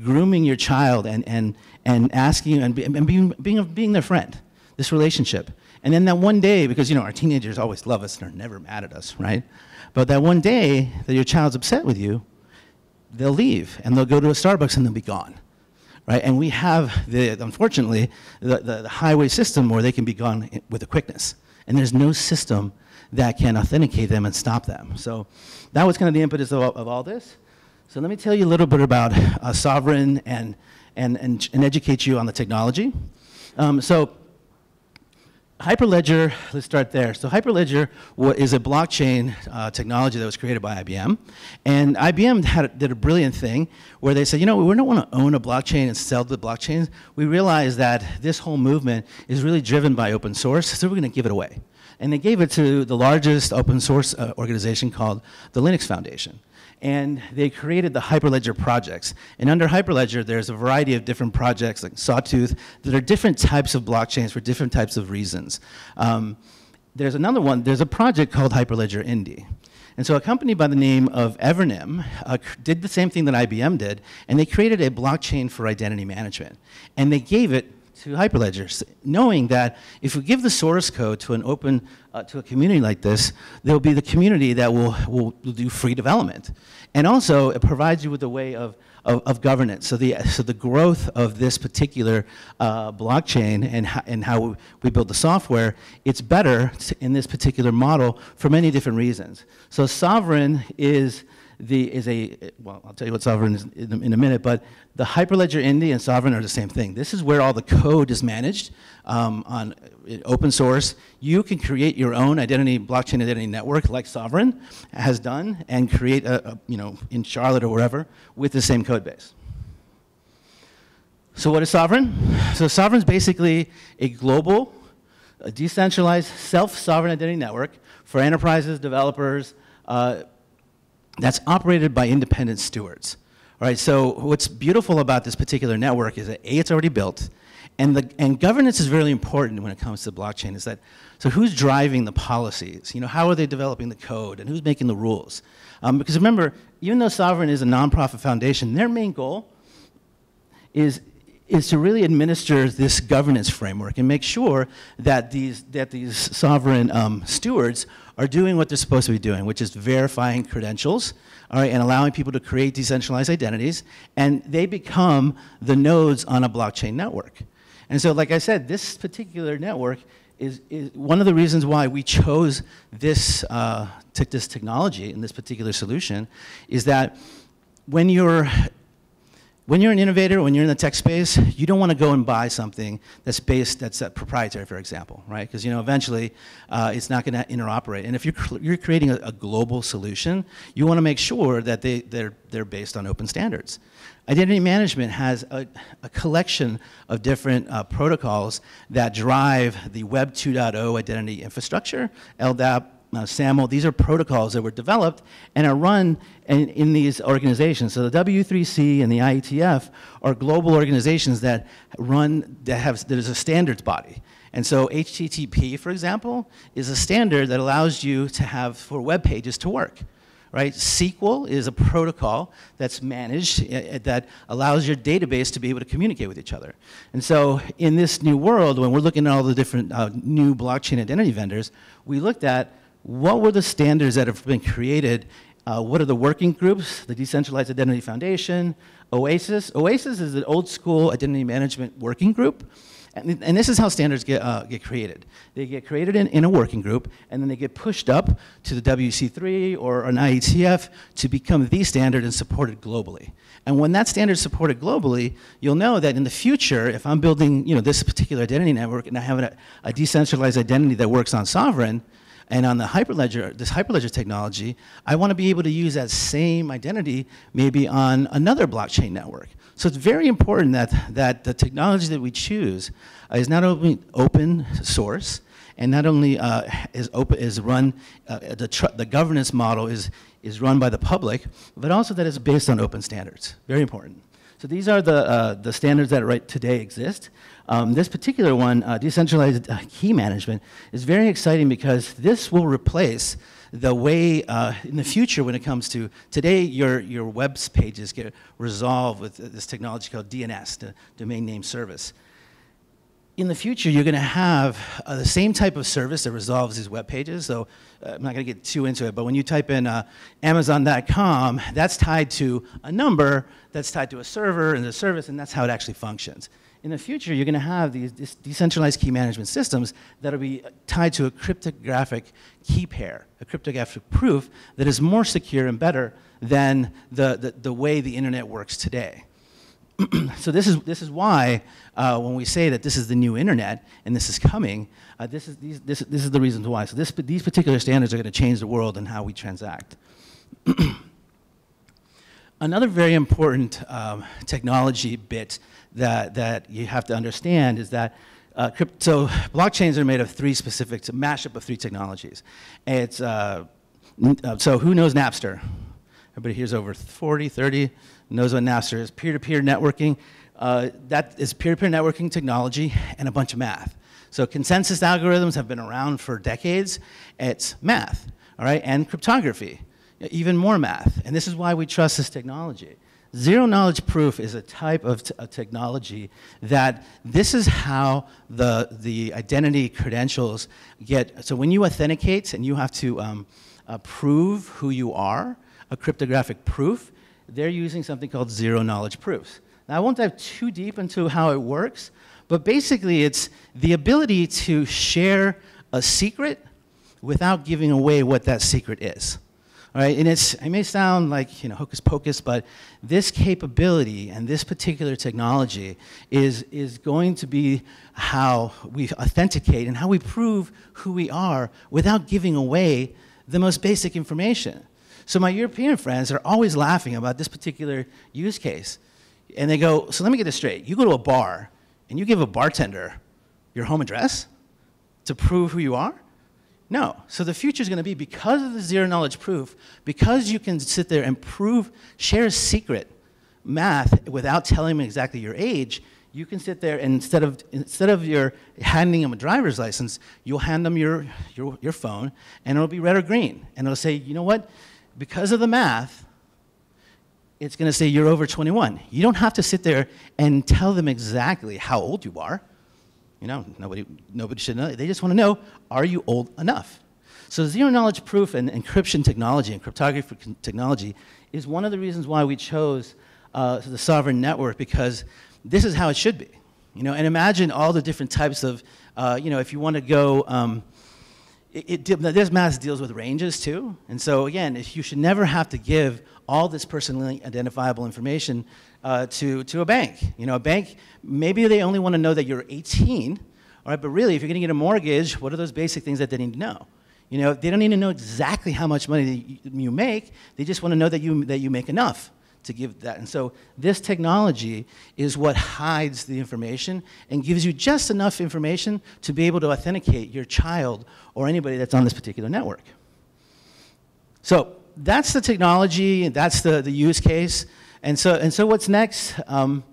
grooming your child and, and, and asking and, be, and being, being, being their friend, this relationship. And then that one day, because you know our teenagers always love us and are never mad at us, right? But that one day that your child's upset with you, they'll leave and they'll go to a Starbucks and they'll be gone right? And we have, the, unfortunately, the, the, the highway system where they can be gone with a quickness. And there's no system that can authenticate them and stop them. So that was kind of the impetus of, of all this. So let me tell you a little bit about uh, Sovrin and, and, and, and educate you on the technology. Um, so Hyperledger, let's start there. So Hyperledger is a blockchain uh, technology that was created by IBM. And IBM had, did a brilliant thing where they said, you know, we don't want to own a blockchain and sell the blockchains. We realize that this whole movement is really driven by open source, so we're going to give it away. And they gave it to the largest open source uh, organization called the Linux Foundation. And they created the Hyperledger projects. And under Hyperledger, there's a variety of different projects like Sawtooth that are different types of blockchains for different types of reasons. Um, there's another one, there's a project called Hyperledger Indy. And so a company by the name of Evernym uh, did the same thing that IBM did, and they created a blockchain for identity management. And they gave it to Hyperledger, knowing that if we give the source code to an open, uh, to a community like this, there'll be the community that will, will, will do free development. And also, it provides you with a way of of, of governance. So the, so the growth of this particular uh, blockchain and, and how we build the software, it's better in this particular model for many different reasons. So Sovrin is the is a well I'll tell you what Sovrin is in a, in a, minute, but the Hyperledger Indy and Sovrin are the same thing. This is where all the code is managed um, on open source. You can create your own identity blockchain identity network like Sovrin has done and create a, a you know in Charlotte or wherever with the same code base. So what is Sovrin So Sovrin is basically a global, a decentralized, self-sovereign identity network for enterprises, developers, uh, that's operated by independent stewards. All right, so what's beautiful about this particular network is that A, it's already built, and, the, and governance is really important when it comes to blockchain, is that, so who's driving the policies? You know, how are they developing the code, and who's making the rules? Um, because remember, even though Sovrin is a nonprofit foundation, their main goal is, is to really administer this governance framework and make sure that these, that these Sovrin um, stewards are doing what they're supposed to be doing, which is verifying credentials, all right, and allowing people to create decentralized identities, and they become the nodes on a blockchain network. And so, like I said, this particular network is, is one of the reasons why we chose this, uh, this technology and this particular solution is that when you're when you're an innovator, when you're in the tech space, you don't want to go and buy something that's based, that's uh, proprietary, for example, right? Because you know eventually uh, it's not going to interoperate. And if you're, you're creating a, a, global solution, you want to make sure that they, they're, they're based on open standards. Identity management has a, a collection of different uh, protocols that drive the Web 2.0 identity infrastructure, LDAP, uh, SAML, these are protocols that were developed and are run in, in, these organizations. So the W3C and the IETF are global organizations that run, that have, there's a standards body. And so HTTP, for example, is a standard that allows you to have, for web pages to work. Right? SQL is a protocol that's managed uh, that allows your database to be able to communicate with each other. And so in this new world, when we're looking at all the different uh, new blockchain identity vendors, we looked at what were the standards that have been created? Uh, what are the working groups? The Decentralized Identity Foundation, OASIS. OASIS is an old school identity management working group. And, and this is how standards get, uh, get created. They get created in, in a working group, and then they get pushed up to the WC3 or an IETF to become the standard and supported globally. And when that standard is supported globally, you'll know that in the future, if I'm building you know, this particular identity network and I have a, a decentralized identity that works on Sovrin, and on the Hyperledger, this Hyperledger technology, I want to be able to use that same identity maybe on another blockchain network. So it's very important that, that the technology that we choose is not only open source, and not only uh, is open is run uh, the, the governance model is is run by the public, but also that it's based on open standards. Very important. So these are the uh, the standards that right today exist. Um, this particular one, uh, decentralized uh, key management, is very exciting because this will replace the way uh, in the future when it comes to today your, your web pages get resolved with this technology called DNS, the domain name service. In the future, you're going to have uh, the same type of service that resolves these web pages. So uh, I'm not going to get too into it, but when you type in uh, Amazon.com, that's tied to a number that's tied to a server and a service, and that's how it actually functions in the future, you're going to have these decentralized key management systems that will be tied to a cryptographic key pair, a cryptographic proof that is more secure and better than the, the, the way the internet works today. so this is, this is why uh, when we say that this is the new internet and this is coming, uh, this, is, these, this, this is the reason why. So this, these particular standards are going to change the world and how we transact. Another very important um, technology bit that, that you have to understand is that uh, crypt- so blockchains are made of three specific, it's a mashup of three technologies. It's, uh, uh, so who knows Napster? Everybody here's over 40, 30, knows what Napster is. Peer-to-peer networking, uh, that is peer-to-peer networking technology and a bunch of math. So consensus algorithms have been around for decades. It's math, all right, and cryptography, even more math. And this is why we trust this technology. Zero knowledge proof is a type of technology that this is how the, the identity credentials get. So when you authenticate and you have to um, uh, prove who you are, a cryptographic proof, they're using something called zero knowledge proofs. Now, I won't dive too deep into how it works, but basically, it's the ability to share a secret without giving away what that secret is. Right, and it's, it may sound like you know hocus pocus, but this capability and this particular technology is, is going to be how we authenticate and how we prove who we are without giving away the most basic information. So my European friends are always laughing about this particular use case. And they go, so let me get this straight. You go to a bar and you give a bartender your home address to prove who you are? No. So the future is going to be because of the zero knowledge proof, because you can sit there and prove, share a secret math without telling them exactly your age, you can sit there and instead of, instead of your handing them a driver's license, you'll hand them your, your, your phone and it'll be red or green. And it'll say, you know what? Because of the math, it's going to say you're over 21. You don't have to sit there and tell them exactly how old you are. You know, nobody, nobody should know. They just want to know, are you old enough? So zero knowledge proof and encryption technology and cryptography technology is one of the reasons why we chose uh, the Sovrin network because this is how it should be. You know, and imagine all the different types of, uh, you know, if you want to go, um, it, it, this math deals with ranges too. And so again, you should never have to give all this personally identifiable information uh, to, to a bank. You know, a bank, maybe they only want to know that you're 18, all right, but really, if you're going to get a mortgage, what are those basic things that they need to know? You know, they don't need to know exactly how much money you make. They just want to know that you, that you make enough to give that. And so this technology is what hides the information and gives you just enough information to be able to authenticate your child or anybody that's on this particular network. So that's the technology, and that's the, the use case. And so, and so what's next? Um,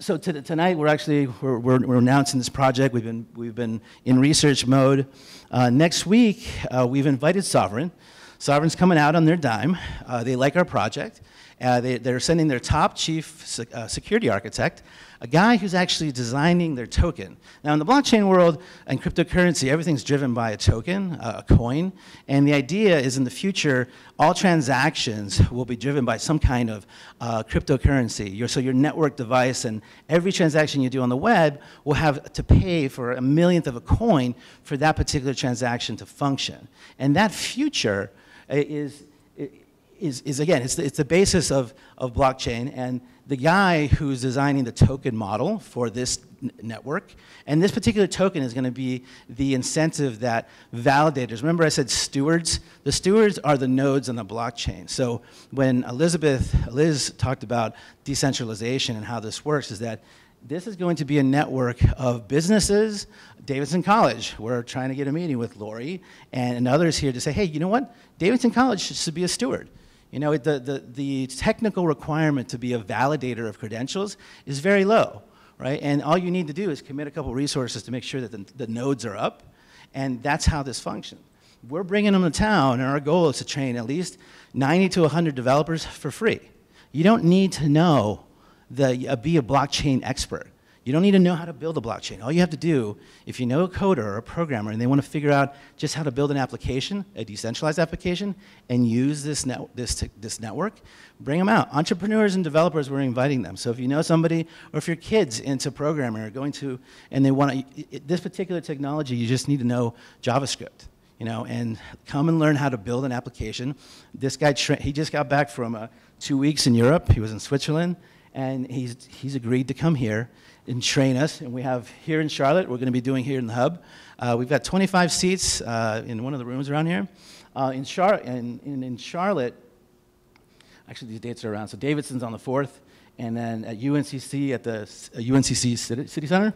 so to, tonight we're actually we're, we're, we're, announcing this project. We've been we've been in research mode. Uh, next week uh, we've invited Sovrin. Sovrin's coming out on their dime. Uh, they like our project. Uh, they, are sending their top chief uh, security architect, a guy who's actually designing their token. Now, in the blockchain world and cryptocurrency, everything's driven by a token, uh, a coin, and the idea is in the future, all transactions will be driven by some kind of uh, cryptocurrency. Your, so your network device and every transaction you do on the web will have to pay for a millionth of a coin for that particular transaction to function. And that future is, is, is again, it's the, it's the basis of, of blockchain. And the guy who's designing the token model for this network, and this particular token is going to be the incentive that validators, remember I said stewards? The stewards are the nodes on the blockchain. So when Elizabeth, Liz talked about decentralization and how this works is that this is going to be a network of businesses. Davidson College, we're trying to get a meeting with Lori and others here to say, hey, you know what? Davidson College should be a steward. You know, the, the, the technical requirement to be a validator of credentials is very low, right? And all you need to do is commit a couple resources to make sure that the, the nodes are up, and that's how this functions. We're bringing them to town, and our goal is to train at least 90 to 100 developers for free. You don't need to know the, uh, be a blockchain expert. You don't need to know how to build a blockchain. All you have to do, if you know a coder or a programmer and they want to figure out just how to build an application, a decentralized application, and use this, net, this, this network, bring them out. Entrepreneurs and developers, we're inviting them. So if you know somebody, or if your kid's into programming or going to, and they want to, this particular technology, you just need to know JavaScript you know, and come and learn how to build an application. This guy, he just got back from uh, two weeks in Europe. He was in Switzerland, and he's, he's agreed to come here and train us. And we have here in Charlotte, we're going to be doing here in the hub. Uh, we've got 25 seats uh, in one of the rooms around here. Uh, in, Char in, in, in, Charlotte, actually these dates are around. So Davidson's on the 4th, and then at UNCC at the UNCC City, City Center,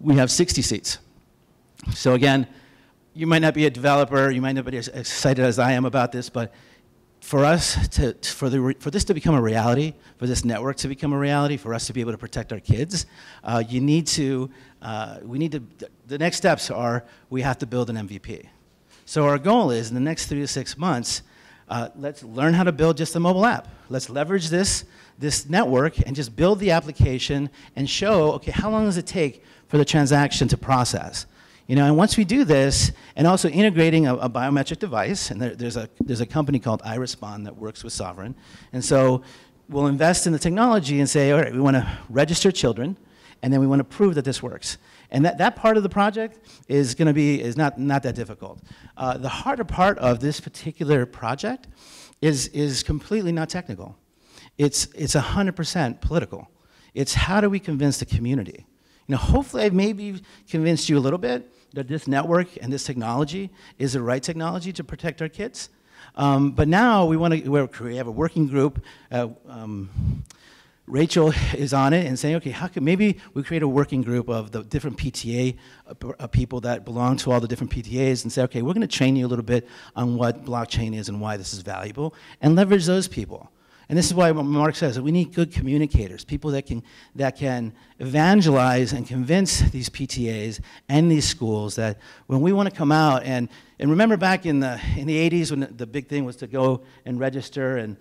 we have 60 seats. So again, you might not be a developer, you might not be as excited as I am about this, but for us to, for, the, for this to become a reality, for this network to become a reality, for us to be able to protect our kids, uh, you need to, uh, we need to, the next steps are we have to build an MVP. So our goal is in the next three to six months, uh, let's learn how to build just a mobile app. Let's leverage this, this network and just build the application and show, okay, how long does it take for the transaction to process? You know, and once we do this, and also integrating a, a biometric device, and there, there's, a, there's a company called iRespond that works with Sovrin, and so we'll invest in the technology and say, all right, we want to register children, and then we want to prove that this works. And that, that part of the project is going to be is not, not that difficult. Uh, the harder part of this particular project is, is completely not technical. It's, it's 100% political. It's how do we convince the community? You know, hopefully I've maybe convinced you a little bit, that this network and this technology is the right technology to protect our kids. Um, but now we want to, we have a working group. Uh, um, Rachel is on it and saying, okay, how can maybe we create a working group of the different PTA uh, people that belong to all the different PTAs and say, okay, we're going to train you a little bit on what blockchain is and why this is valuable, and leverage those people. And this is why Mark says that we need good communicators, people that can, that can evangelize and convince these PTAs and these schools that when we want to come out and, and remember back in the, in the 80s when the big thing was to go and register and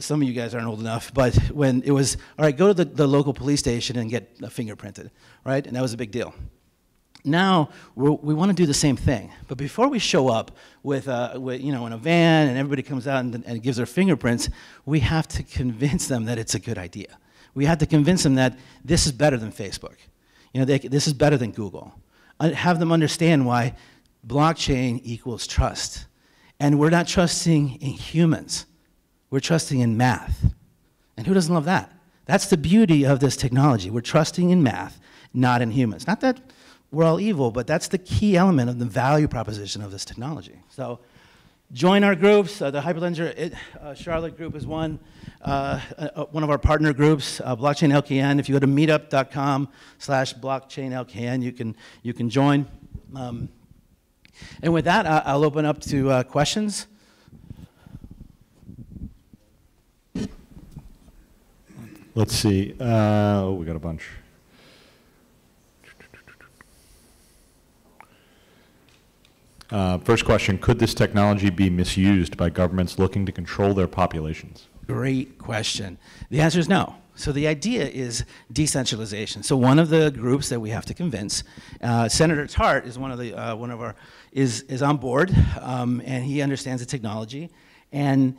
some of you guys aren't old enough, but when it was, all right, go to the, the local police station and get fingerprinted, right? And that was a big deal. Now we want to do the same thing, but before we show up with, uh, with, you know, in a van and everybody comes out and, and gives their fingerprints, we have to convince them that it's a good idea. We have to convince them that this is better than Facebook. You know, they, this is better than Google. I have them understand why blockchain equals trust. And we're not trusting in humans. We're trusting in math. And who doesn't love that? That's the beauty of this technology. We're trusting in math, not in humans. Not that we're all evil, but that's the key element of the value proposition of this technology. So join our groups. Uh, the Hyperledger it, uh, Charlotte group is one, uh, uh one of our partner groups, uh, Blockchain LKN. If you go to meetup.com slash blockchain LKN, you can, you can join. Um, and with that, I'll open up to uh, questions. Let's see. oh, we got a bunch. Uh, first question, could this technology be misused by governments looking to control their populations? Great question. The answer is no. So the idea is decentralization. So one of the groups that we have to convince, uh, Senator Tarte is one of the uh, one of our is is on board, um, and he understands the technology, and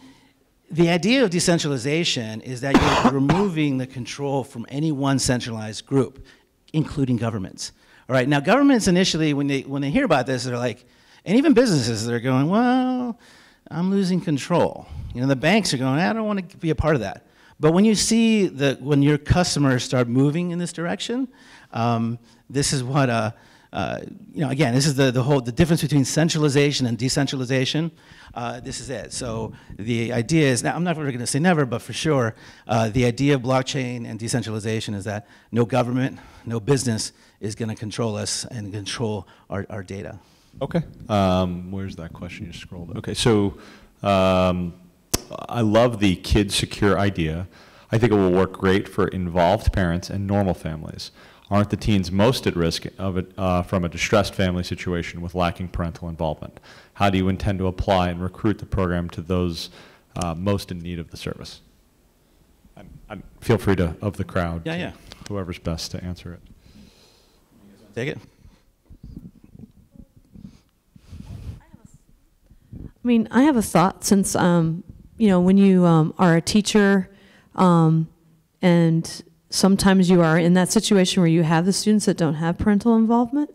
the idea of decentralization is that you're removing the control from any one centralized group, including governments. All right. Now governments initially, when they when they hear about this, they're like and even businesses, they're going, well, I'm losing control. You know, the banks are going, I don't want to be a part of that. But when you see that when your customers start moving in this direction, um, this is what, uh, uh, you know, again, this is the, the whole, the difference between centralization and decentralization. Uh, this is it. So the idea is, now I'm not going to say never, but for sure, uh, the idea of blockchain and decentralization is that no government, no business is going to control us and control our, our data. Okay. Um, where's that question you scrolled? Okay, so um, I love the kid secure idea. I think it will work great for involved parents and normal families. Aren't the teens most at risk of it, uh, from a distressed family situation with lacking parental involvement? How do you intend to apply and recruit the program to those uh, most in need of the service? I'm, I'm, feel free to, of the crowd, yeah, yeah. whoever's best to answer it. Take it. I mean, I have a thought since, um, you know, when you um, are a teacher um, and sometimes you are in that situation where you have the students that don't have parental involvement.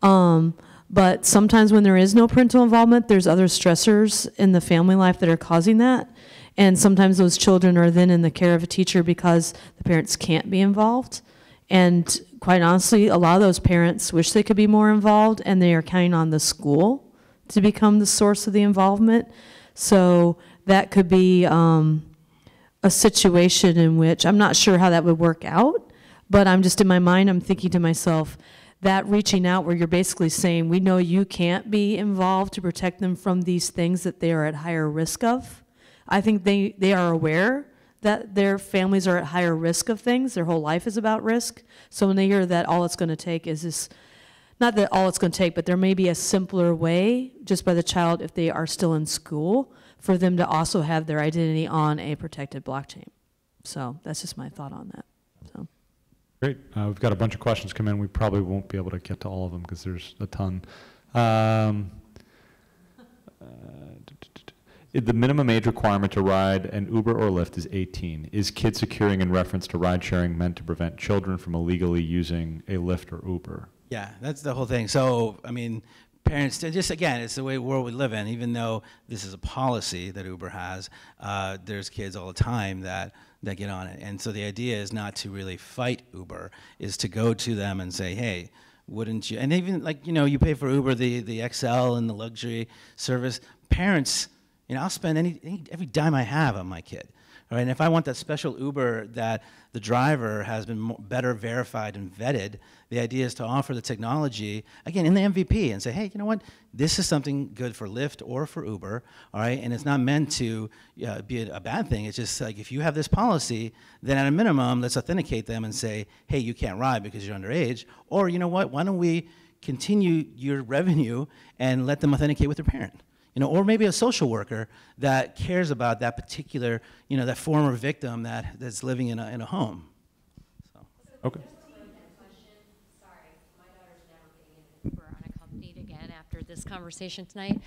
Um, but sometimes when there is no parental involvement, there's other stressors in the family life that are causing that. And sometimes those children are then in the care of a teacher because the parents can't be involved. And quite honestly, a lot of those parents wish they could be more involved and they are counting on the school to become the source of the involvement. So that could be um, a situation in which I'm not sure how that would work out, but I'm just in my mind, I'm thinking to myself, that reaching out where you're basically saying, we know you can't be involved to protect them from these things that they are at higher risk of. I think they, they are aware that their families are at higher risk of things. Their whole life is about risk. So when they hear that all it's going to take is this, not that all it's going to take, but there may be a simpler way just by the child if they are still in school for them to also have their identity on a protected blockchain. So that's just my thought on that. So. Great. Uh, we've got a bunch of questions come in. We probably won't be able to get to all of them because there's a ton. Um, uh, the minimum age requirement to ride an Uber or Lyft is 18. Is kid securing in reference to ride sharing meant to prevent children from illegally using a Lyft or Uber? Yeah, that's the whole thing. So, I mean, parents, just again, it's the way world we live in. Even though this is a policy that Uber has, uh, there's kids all the time that that get on it. And so the idea is not to really fight Uber, is to go to them and say, hey, wouldn't you? And even like you know, you pay for Uber, the the XL and the luxury service. Parents you know, I'll spend any, any, every dime I have on my kid. Right? And if I want that special Uber that the driver has been better verified and vetted, the idea is to offer the technology, again, in the MVP and say, hey, you know what? This is something good for Lyft or for Uber, all right? And it's not meant to uh, be a, a, bad thing. It's just like if you have this policy, then at a minimum, let's authenticate them and say, hey, you can't ride because you're underage. Or, you know what? Why don't we continue your revenue and let them authenticate with their parent? You know, or maybe a social worker that cares about that particular, you know, that former victim that, that's living in a, in a home. So. Okay. Sorry. My daughter's down getting in for unaccompanied again after this conversation tonight,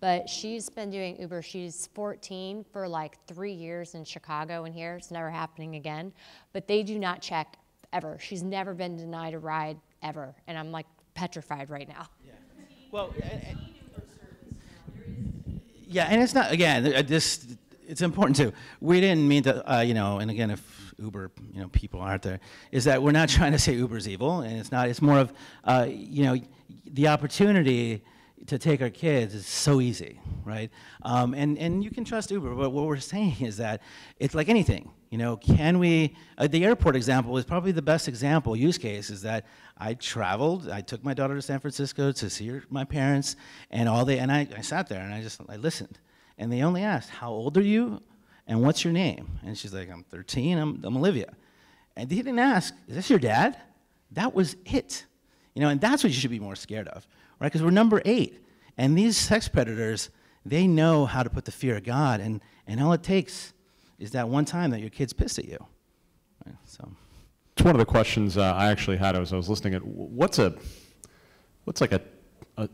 but she's been doing Uber. She's 14 for like three years in Chicago and here. It's never happening again. But they do not check ever. She's never been denied a ride ever. And I'm like petrified right now. Yeah. Well, and, yeah, and it's not again. This it's important too. We didn't mean to, uh, you know. And again, if Uber, you know, people aren't there, is that we're not trying to say Uber's evil, and it's not. It's more of, uh, you know, the opportunity to take our kids is so easy, right? Um, and and you can trust Uber, but what we're saying is that it's like anything. You know, can we? Uh, the airport example is probably the best example use case. Is that I traveled, I took my daughter to San Francisco to see her, my parents, and all they and I, I sat there and I just I listened, and they only asked, "How old are you?" and "What's your name?" And she's like, "I'm 13. I'm, I'm Olivia," and they didn't ask, "Is this your dad?" That was it, you know, and that's what you should be more scared of, right? Because we're number eight, and these sex predators, they know how to put the fear of God, and and all it takes is that one time that your kid's pissed at you. Right? So. It's one of the questions uh, I actually had as I was listening. At what's a what's like a, a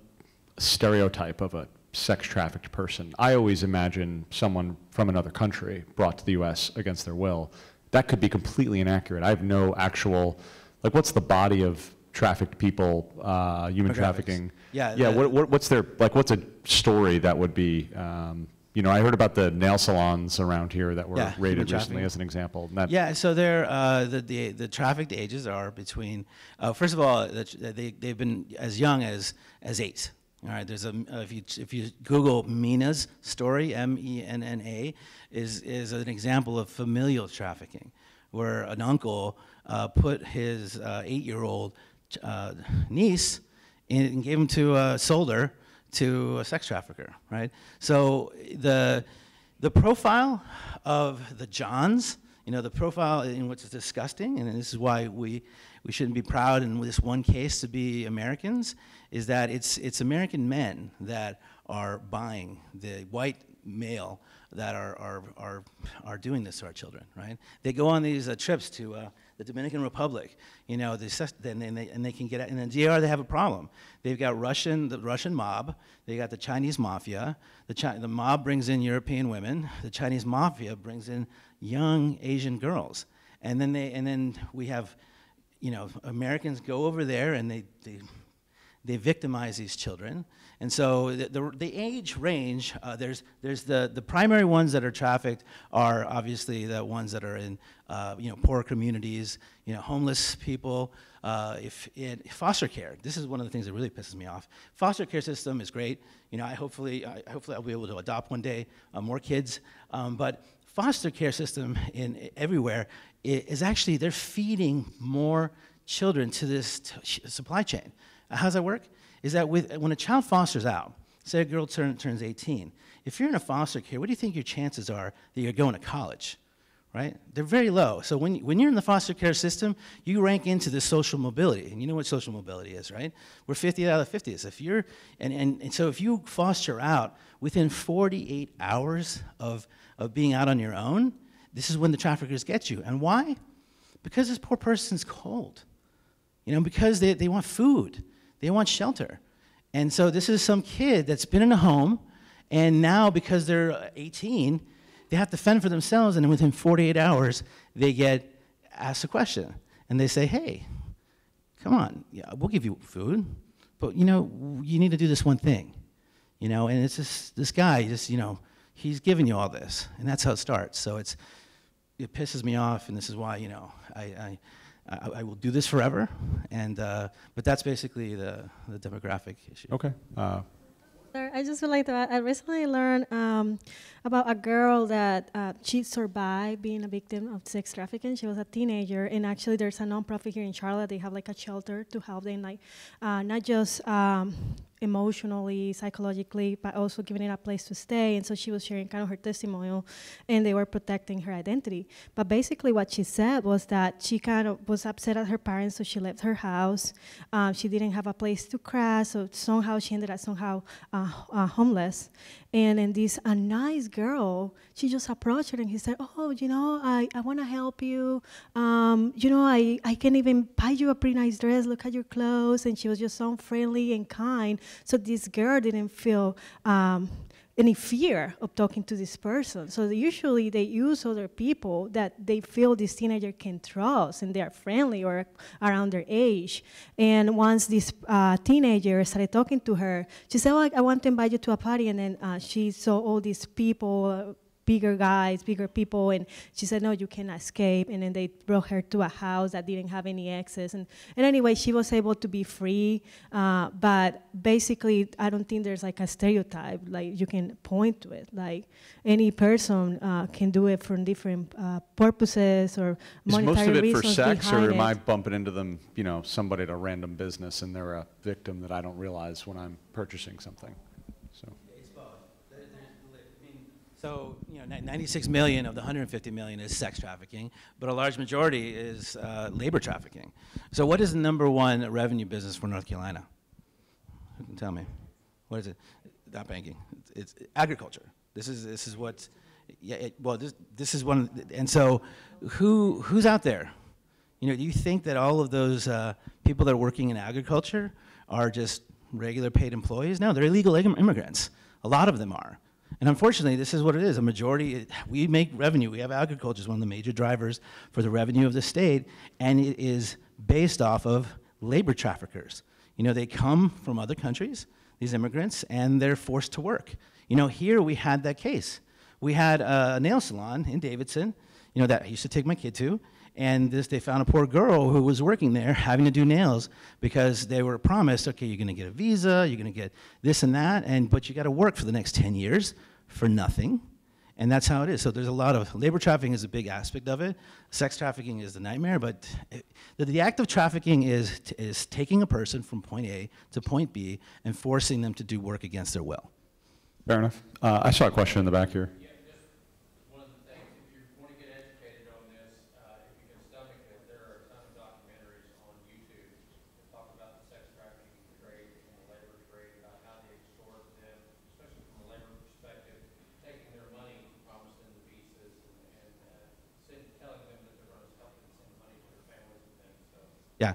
stereotype of a sex trafficked person? I always imagine someone from another country brought to the U.S. against their will. That could be completely inaccurate. I have no actual like what's the body of trafficked people, uh, human trafficking? Yeah. Yeah. What, what, what's their like? What's a story that would be um, you know, I heard about the nail salons around here that were yeah, raided recently as an example. yeah, so they're, uh, the, the, the trafficked ages are between, uh, first of all, they, they've been as young as, as eight. All right, there's a, if, you, if you Google Menna's story, M-E-N-N-A, is, is an example of familial trafficking, where an uncle uh, put his uh, eight-year-old uh, niece in, and gave him to, a sold her to a sex trafficker, right? So the, the profile of the Johns, you know, the profile in which is disgusting, and this is why we, we shouldn't be proud in this one case to be Americans, is that it's, it's American men that are buying the white male that are, are, are, are doing this to our children, right? They go on these uh, trips to uh, the Dominican Republic, you know, and, they, and they can get, in the DR they have a problem. They've got Russian, the Russian mob, they got the Chinese mafia, the, Chi the mob brings in European women, the Chinese mafia brings in young Asian girls. And then, they, and then we have, you know, Americans go over there and they, they they victimize these children. And so the, the, the age range, uh, there's, there's the, the primary ones that are trafficked are obviously the ones that are in uh, you know, poor communities, you know, homeless people, uh, if foster care. This is one of the things that really pisses me off. Foster care system is great. You know, I hopefully, I, hopefully I'll be able to adopt one day uh, more kids. Um, but foster care system in everywhere is actually, they're feeding more children to this supply chain. Uh, How does that work? Is that with, when a child fosters out, say a girl turn, turns 18, if you're in a foster care, what do you think your chances are that you're going to college? Right? They're very low. So when, when you're in the foster care system, you rank into the social mobility. And you know what social mobility is, right? We're 50 out of 50s. If you're, and, and, and so if you foster out within 48 hours of, of being out on your own, this is when the traffickers get you. And why? Because this poor person's cold. You know, because they, they want food, they want shelter. And so this is some kid that's been in a home, and now because they're uh, 18, they have to fend for themselves, and within 48 hours, they get asked a question. And they say, hey, come on, yeah, we'll give you food, but you know, you need to do this one thing. You know, and it's just this guy, just, you know, he's giving you all this, and that's how it starts. So it's, it pisses me off, and this is why, you know, I, I, I, I will do this forever. And, uh, but that's basically the, the demographic issue. Okay. Uh, Sir, I just would like to add, I recently learned um, about a girl that uh, she survived being a victim of sex trafficking. She was a teenager, and actually there's a nonprofit here in Charlotte. They have like a shelter to help them, like uh, not just um, emotionally, psychologically, but also giving it a place to stay. And so she was sharing kind of her testimonial, and they were protecting her identity. But basically, what she said was that she kind of was upset at her parents, so she left her house. Um, she didn't have a place to crash, so somehow she ended up somehow uh, uh, homeless. And then this a nice girl, she just approached her and he said, "Oh, you know, I, I want to help you. Um, you know, I, I can even buy you a pretty nice dress. Look at your clothes." And she was just so friendly and kind. So this girl didn't feel um, any fear of talking to this person. So usually they use other people that they feel this teenager can trust and they are friendly or around their age. And once this uh, teenager started talking to her, she said, "Oh, I want to invite you to a party." And then uh, she saw all these people. Bigger guys, bigger people, and she said, "No, you cannot escape." And then they brought her to a house that didn't have any access, and and anyway, she was able to be free. Uh, but basically, I don't think there's like a stereotype like you can point to it. Like any person uh, can do it for different uh, purposes or monetary reasons. is most of it for sex or am it. I bumping into them, you know, somebody at a random business and they're a victim that I don't realize when I'm purchasing something? So. So, you know, 96 million of the 150 million is sex trafficking, but a large majority is uh, labor trafficking. So, what is the number one revenue business for North Carolina? Who can tell me? What is it? Not banking. It's, agriculture. This is this is what. Yeah. It, well, this this is one. And so, who who's out there? You know, do you think that all of those uh, people that are working in agriculture are just regular paid employees? No, they're illegal immigrants. A lot of them are. And unfortunately, this is what it is. A majority, we make revenue. We have agriculture as one of the major drivers for the revenue of the state, and it is based off of labor traffickers. You know, they come from other countries, these immigrants, and they're forced to work. You know, here we had that case. We had uh, a nail salon in Davidson, you know, that I used to take my kid to, and this, they found a poor girl who was working there having to do nails because they were promised, okay, you're going to get a visa, you're going to get this and that, and but you got to work for the next 10 years for nothing. And that's how it is. So there's a lot of labor trafficking is a big aspect of it. Sex trafficking is the nightmare, but it, the, the act of trafficking is is taking a person from point A to point B and forcing them to do work against their will. Fair enough. Uh, I saw a question in the back here. Yeah.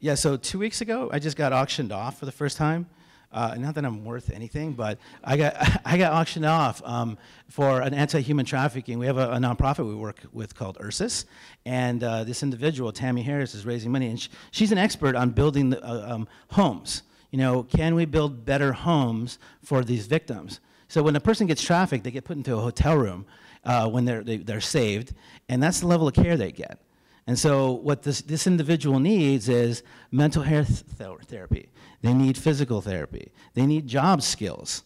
Yeah, so two weeks ago, I just got auctioned off for the first time. Uh, not that I'm worth anything, but I got, I got auctioned off um, for an anti-human trafficking. We have a, a nonprofit we work with called URSUS, and uh, this individual, Tammy Harris, is raising money, and sh- she's an expert on building the, uh, um, homes. You know, can we build better homes for these victims? So when a person gets trafficked, they get put into a hotel room uh, when they're, they, they're saved, and that's the level of care they get. And so, what this, this individual needs is mental health ther- therapy. They need physical therapy. They need job skills,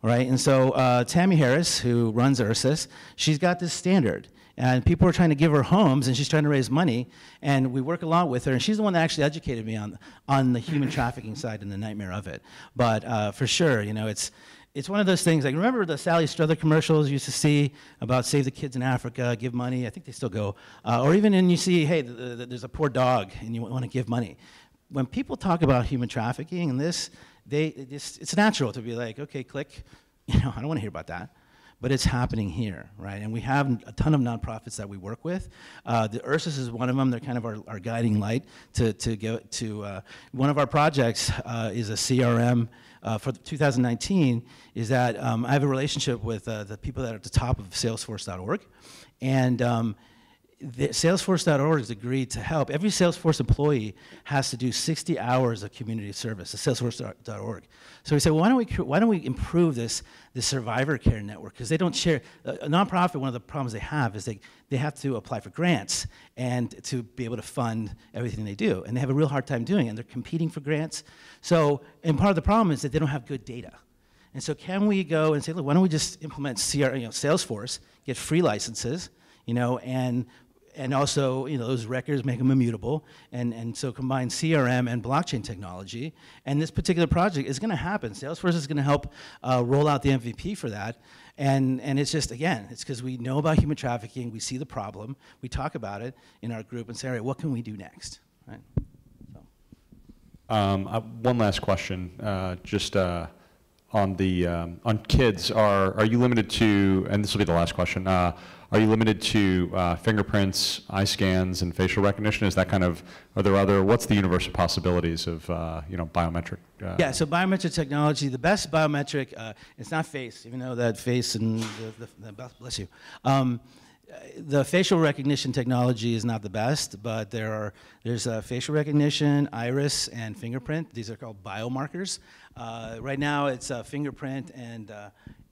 right? And so, uh, Tammy Harris, who runs URSUS, she's got this standard. and people are trying to give her homes, and she's trying to raise money. And we work a lot with her, and she's the one that actually educated me on on the human trafficking side and the nightmare of it. But uh, for sure, you know, it's it's one of those things. Like remember the Sally Struthers commercials you used to see about save the kids in Africa, give money. I think they still go. Uh, or even when you see, hey, the, the, there's a poor dog and you want to give money. When people talk about human trafficking and this, they it's, it's natural to be like, okay, click. You know, I don't want to hear about that but it's happening here, right? And we have a ton of nonprofits that we work with. Uh, the URSUS is one of them. They're kind of our, our guiding light to, to get to. Uh, one of our projects uh, is a CRM uh, for 2019 is that um, I have a relationship with uh, the people that are at the top of Salesforce.org, and um, the Salesforce.org has agreed to help. Every Salesforce employee has to do 60 hours of community service at Salesforce.org. So we said, well, why don't we why don't we improve this this survivor care network? Because they don't share a, a nonprofit. One of the problems they have is they they have to apply for grants and to be able to fund everything they do, and they have a real hard time doing it. And they're competing for grants. So and part of the problem is that they don't have good data. And so can we go and say, look, why don't we just implement CR, you know, Salesforce, get free licenses, you know, and and also, you know, those records make them immutable. And, and so combine CRM and blockchain technology. And this particular project is going to happen. Salesforce is going to help uh, roll out the MVP for that. And, and it's just, again, it's because we know about human trafficking, we see the problem, we talk about it in our group and say, all right, what can we do next? Right? So. Um, uh, one last question, uh, just uh, on the um, on kids. Are are you limited to? And this will be the last question. Are you limited to uh, fingerprints, eye scans, and facial recognition? Is that kind of, are there other, what's the universe of possibilities of, uh, you know, biometric? Uh, yeah, so biometric technology, the best biometric, uh, it's not face, even though that face and the, the, the bless you. Um, the facial recognition technology is not the best, but there are there's uh, facial recognition, iris, and fingerprint. These are called biomarkers. Uh, right now, it's uh, fingerprint and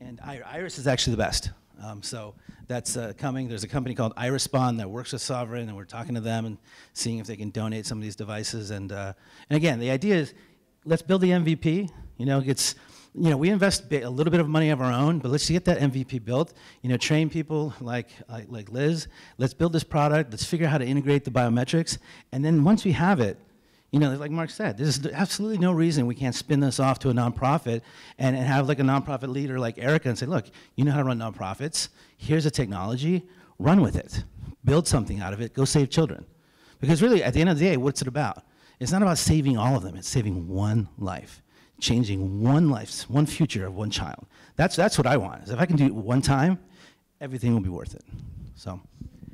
and iris is actually the best. Um, so that's uh, coming. There's a company called iRespond that works with Sovrin, and we're talking to them and seeing if they can donate some of these devices. And, uh, and again, the idea is let's build the MVP. You know, it's, you know, we invest a little bit of money of our own, but let's get that MVP built. You know, train people like, like, like Liz. Let's build this product. Let's figure out how to integrate the biometrics. And then once we have it, you know, like Mark said, there's absolutely no reason we can't spin this off to a nonprofit and, and have like a nonprofit leader like Erica and say, look, you know how to run nonprofits. Here's a technology. Run with it. Build something out of it. Go save children. Because really, at the end of the day, what's it about? It's not about saving all of them. It's saving one life, changing one life, one future of one child. That's, that's what I want. Is if I can do it one time, everything will be worth it. So.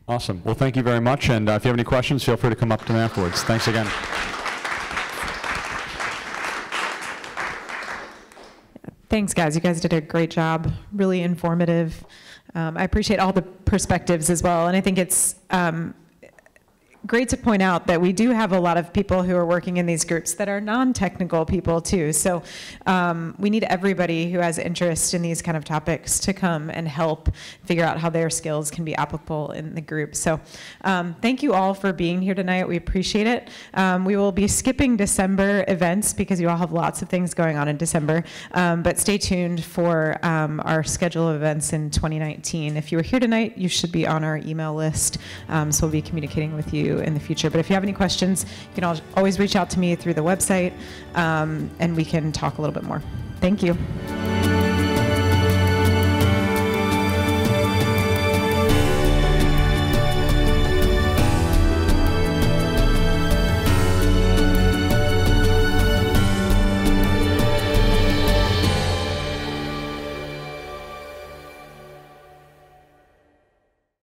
Awesome. Well, thank you very much. And uh, if you have any questions, feel free to come up to me afterwards. Thanks again. Thanks, guys. You guys did a great job. Really informative. Um, I appreciate all the perspectives as well. And I think it's um, great to point out that we do have a lot of people who are working in these groups that are non-technical people too. So um, we need everybody who has interest in these kind of topics to come and help figure out how their skills can be applicable in the group. So um, thank you all for being here tonight. We appreciate it. Um, we will be skipping December events because you all have lots of things going on in December. Um, but stay tuned for um, our schedule of events in 2019. If you were here tonight, you should be on our email list. Um, so we'll be communicating with you in the future. But if you have any questions, you can always reach out to me through the website um, and we can talk a little bit more. Thank you.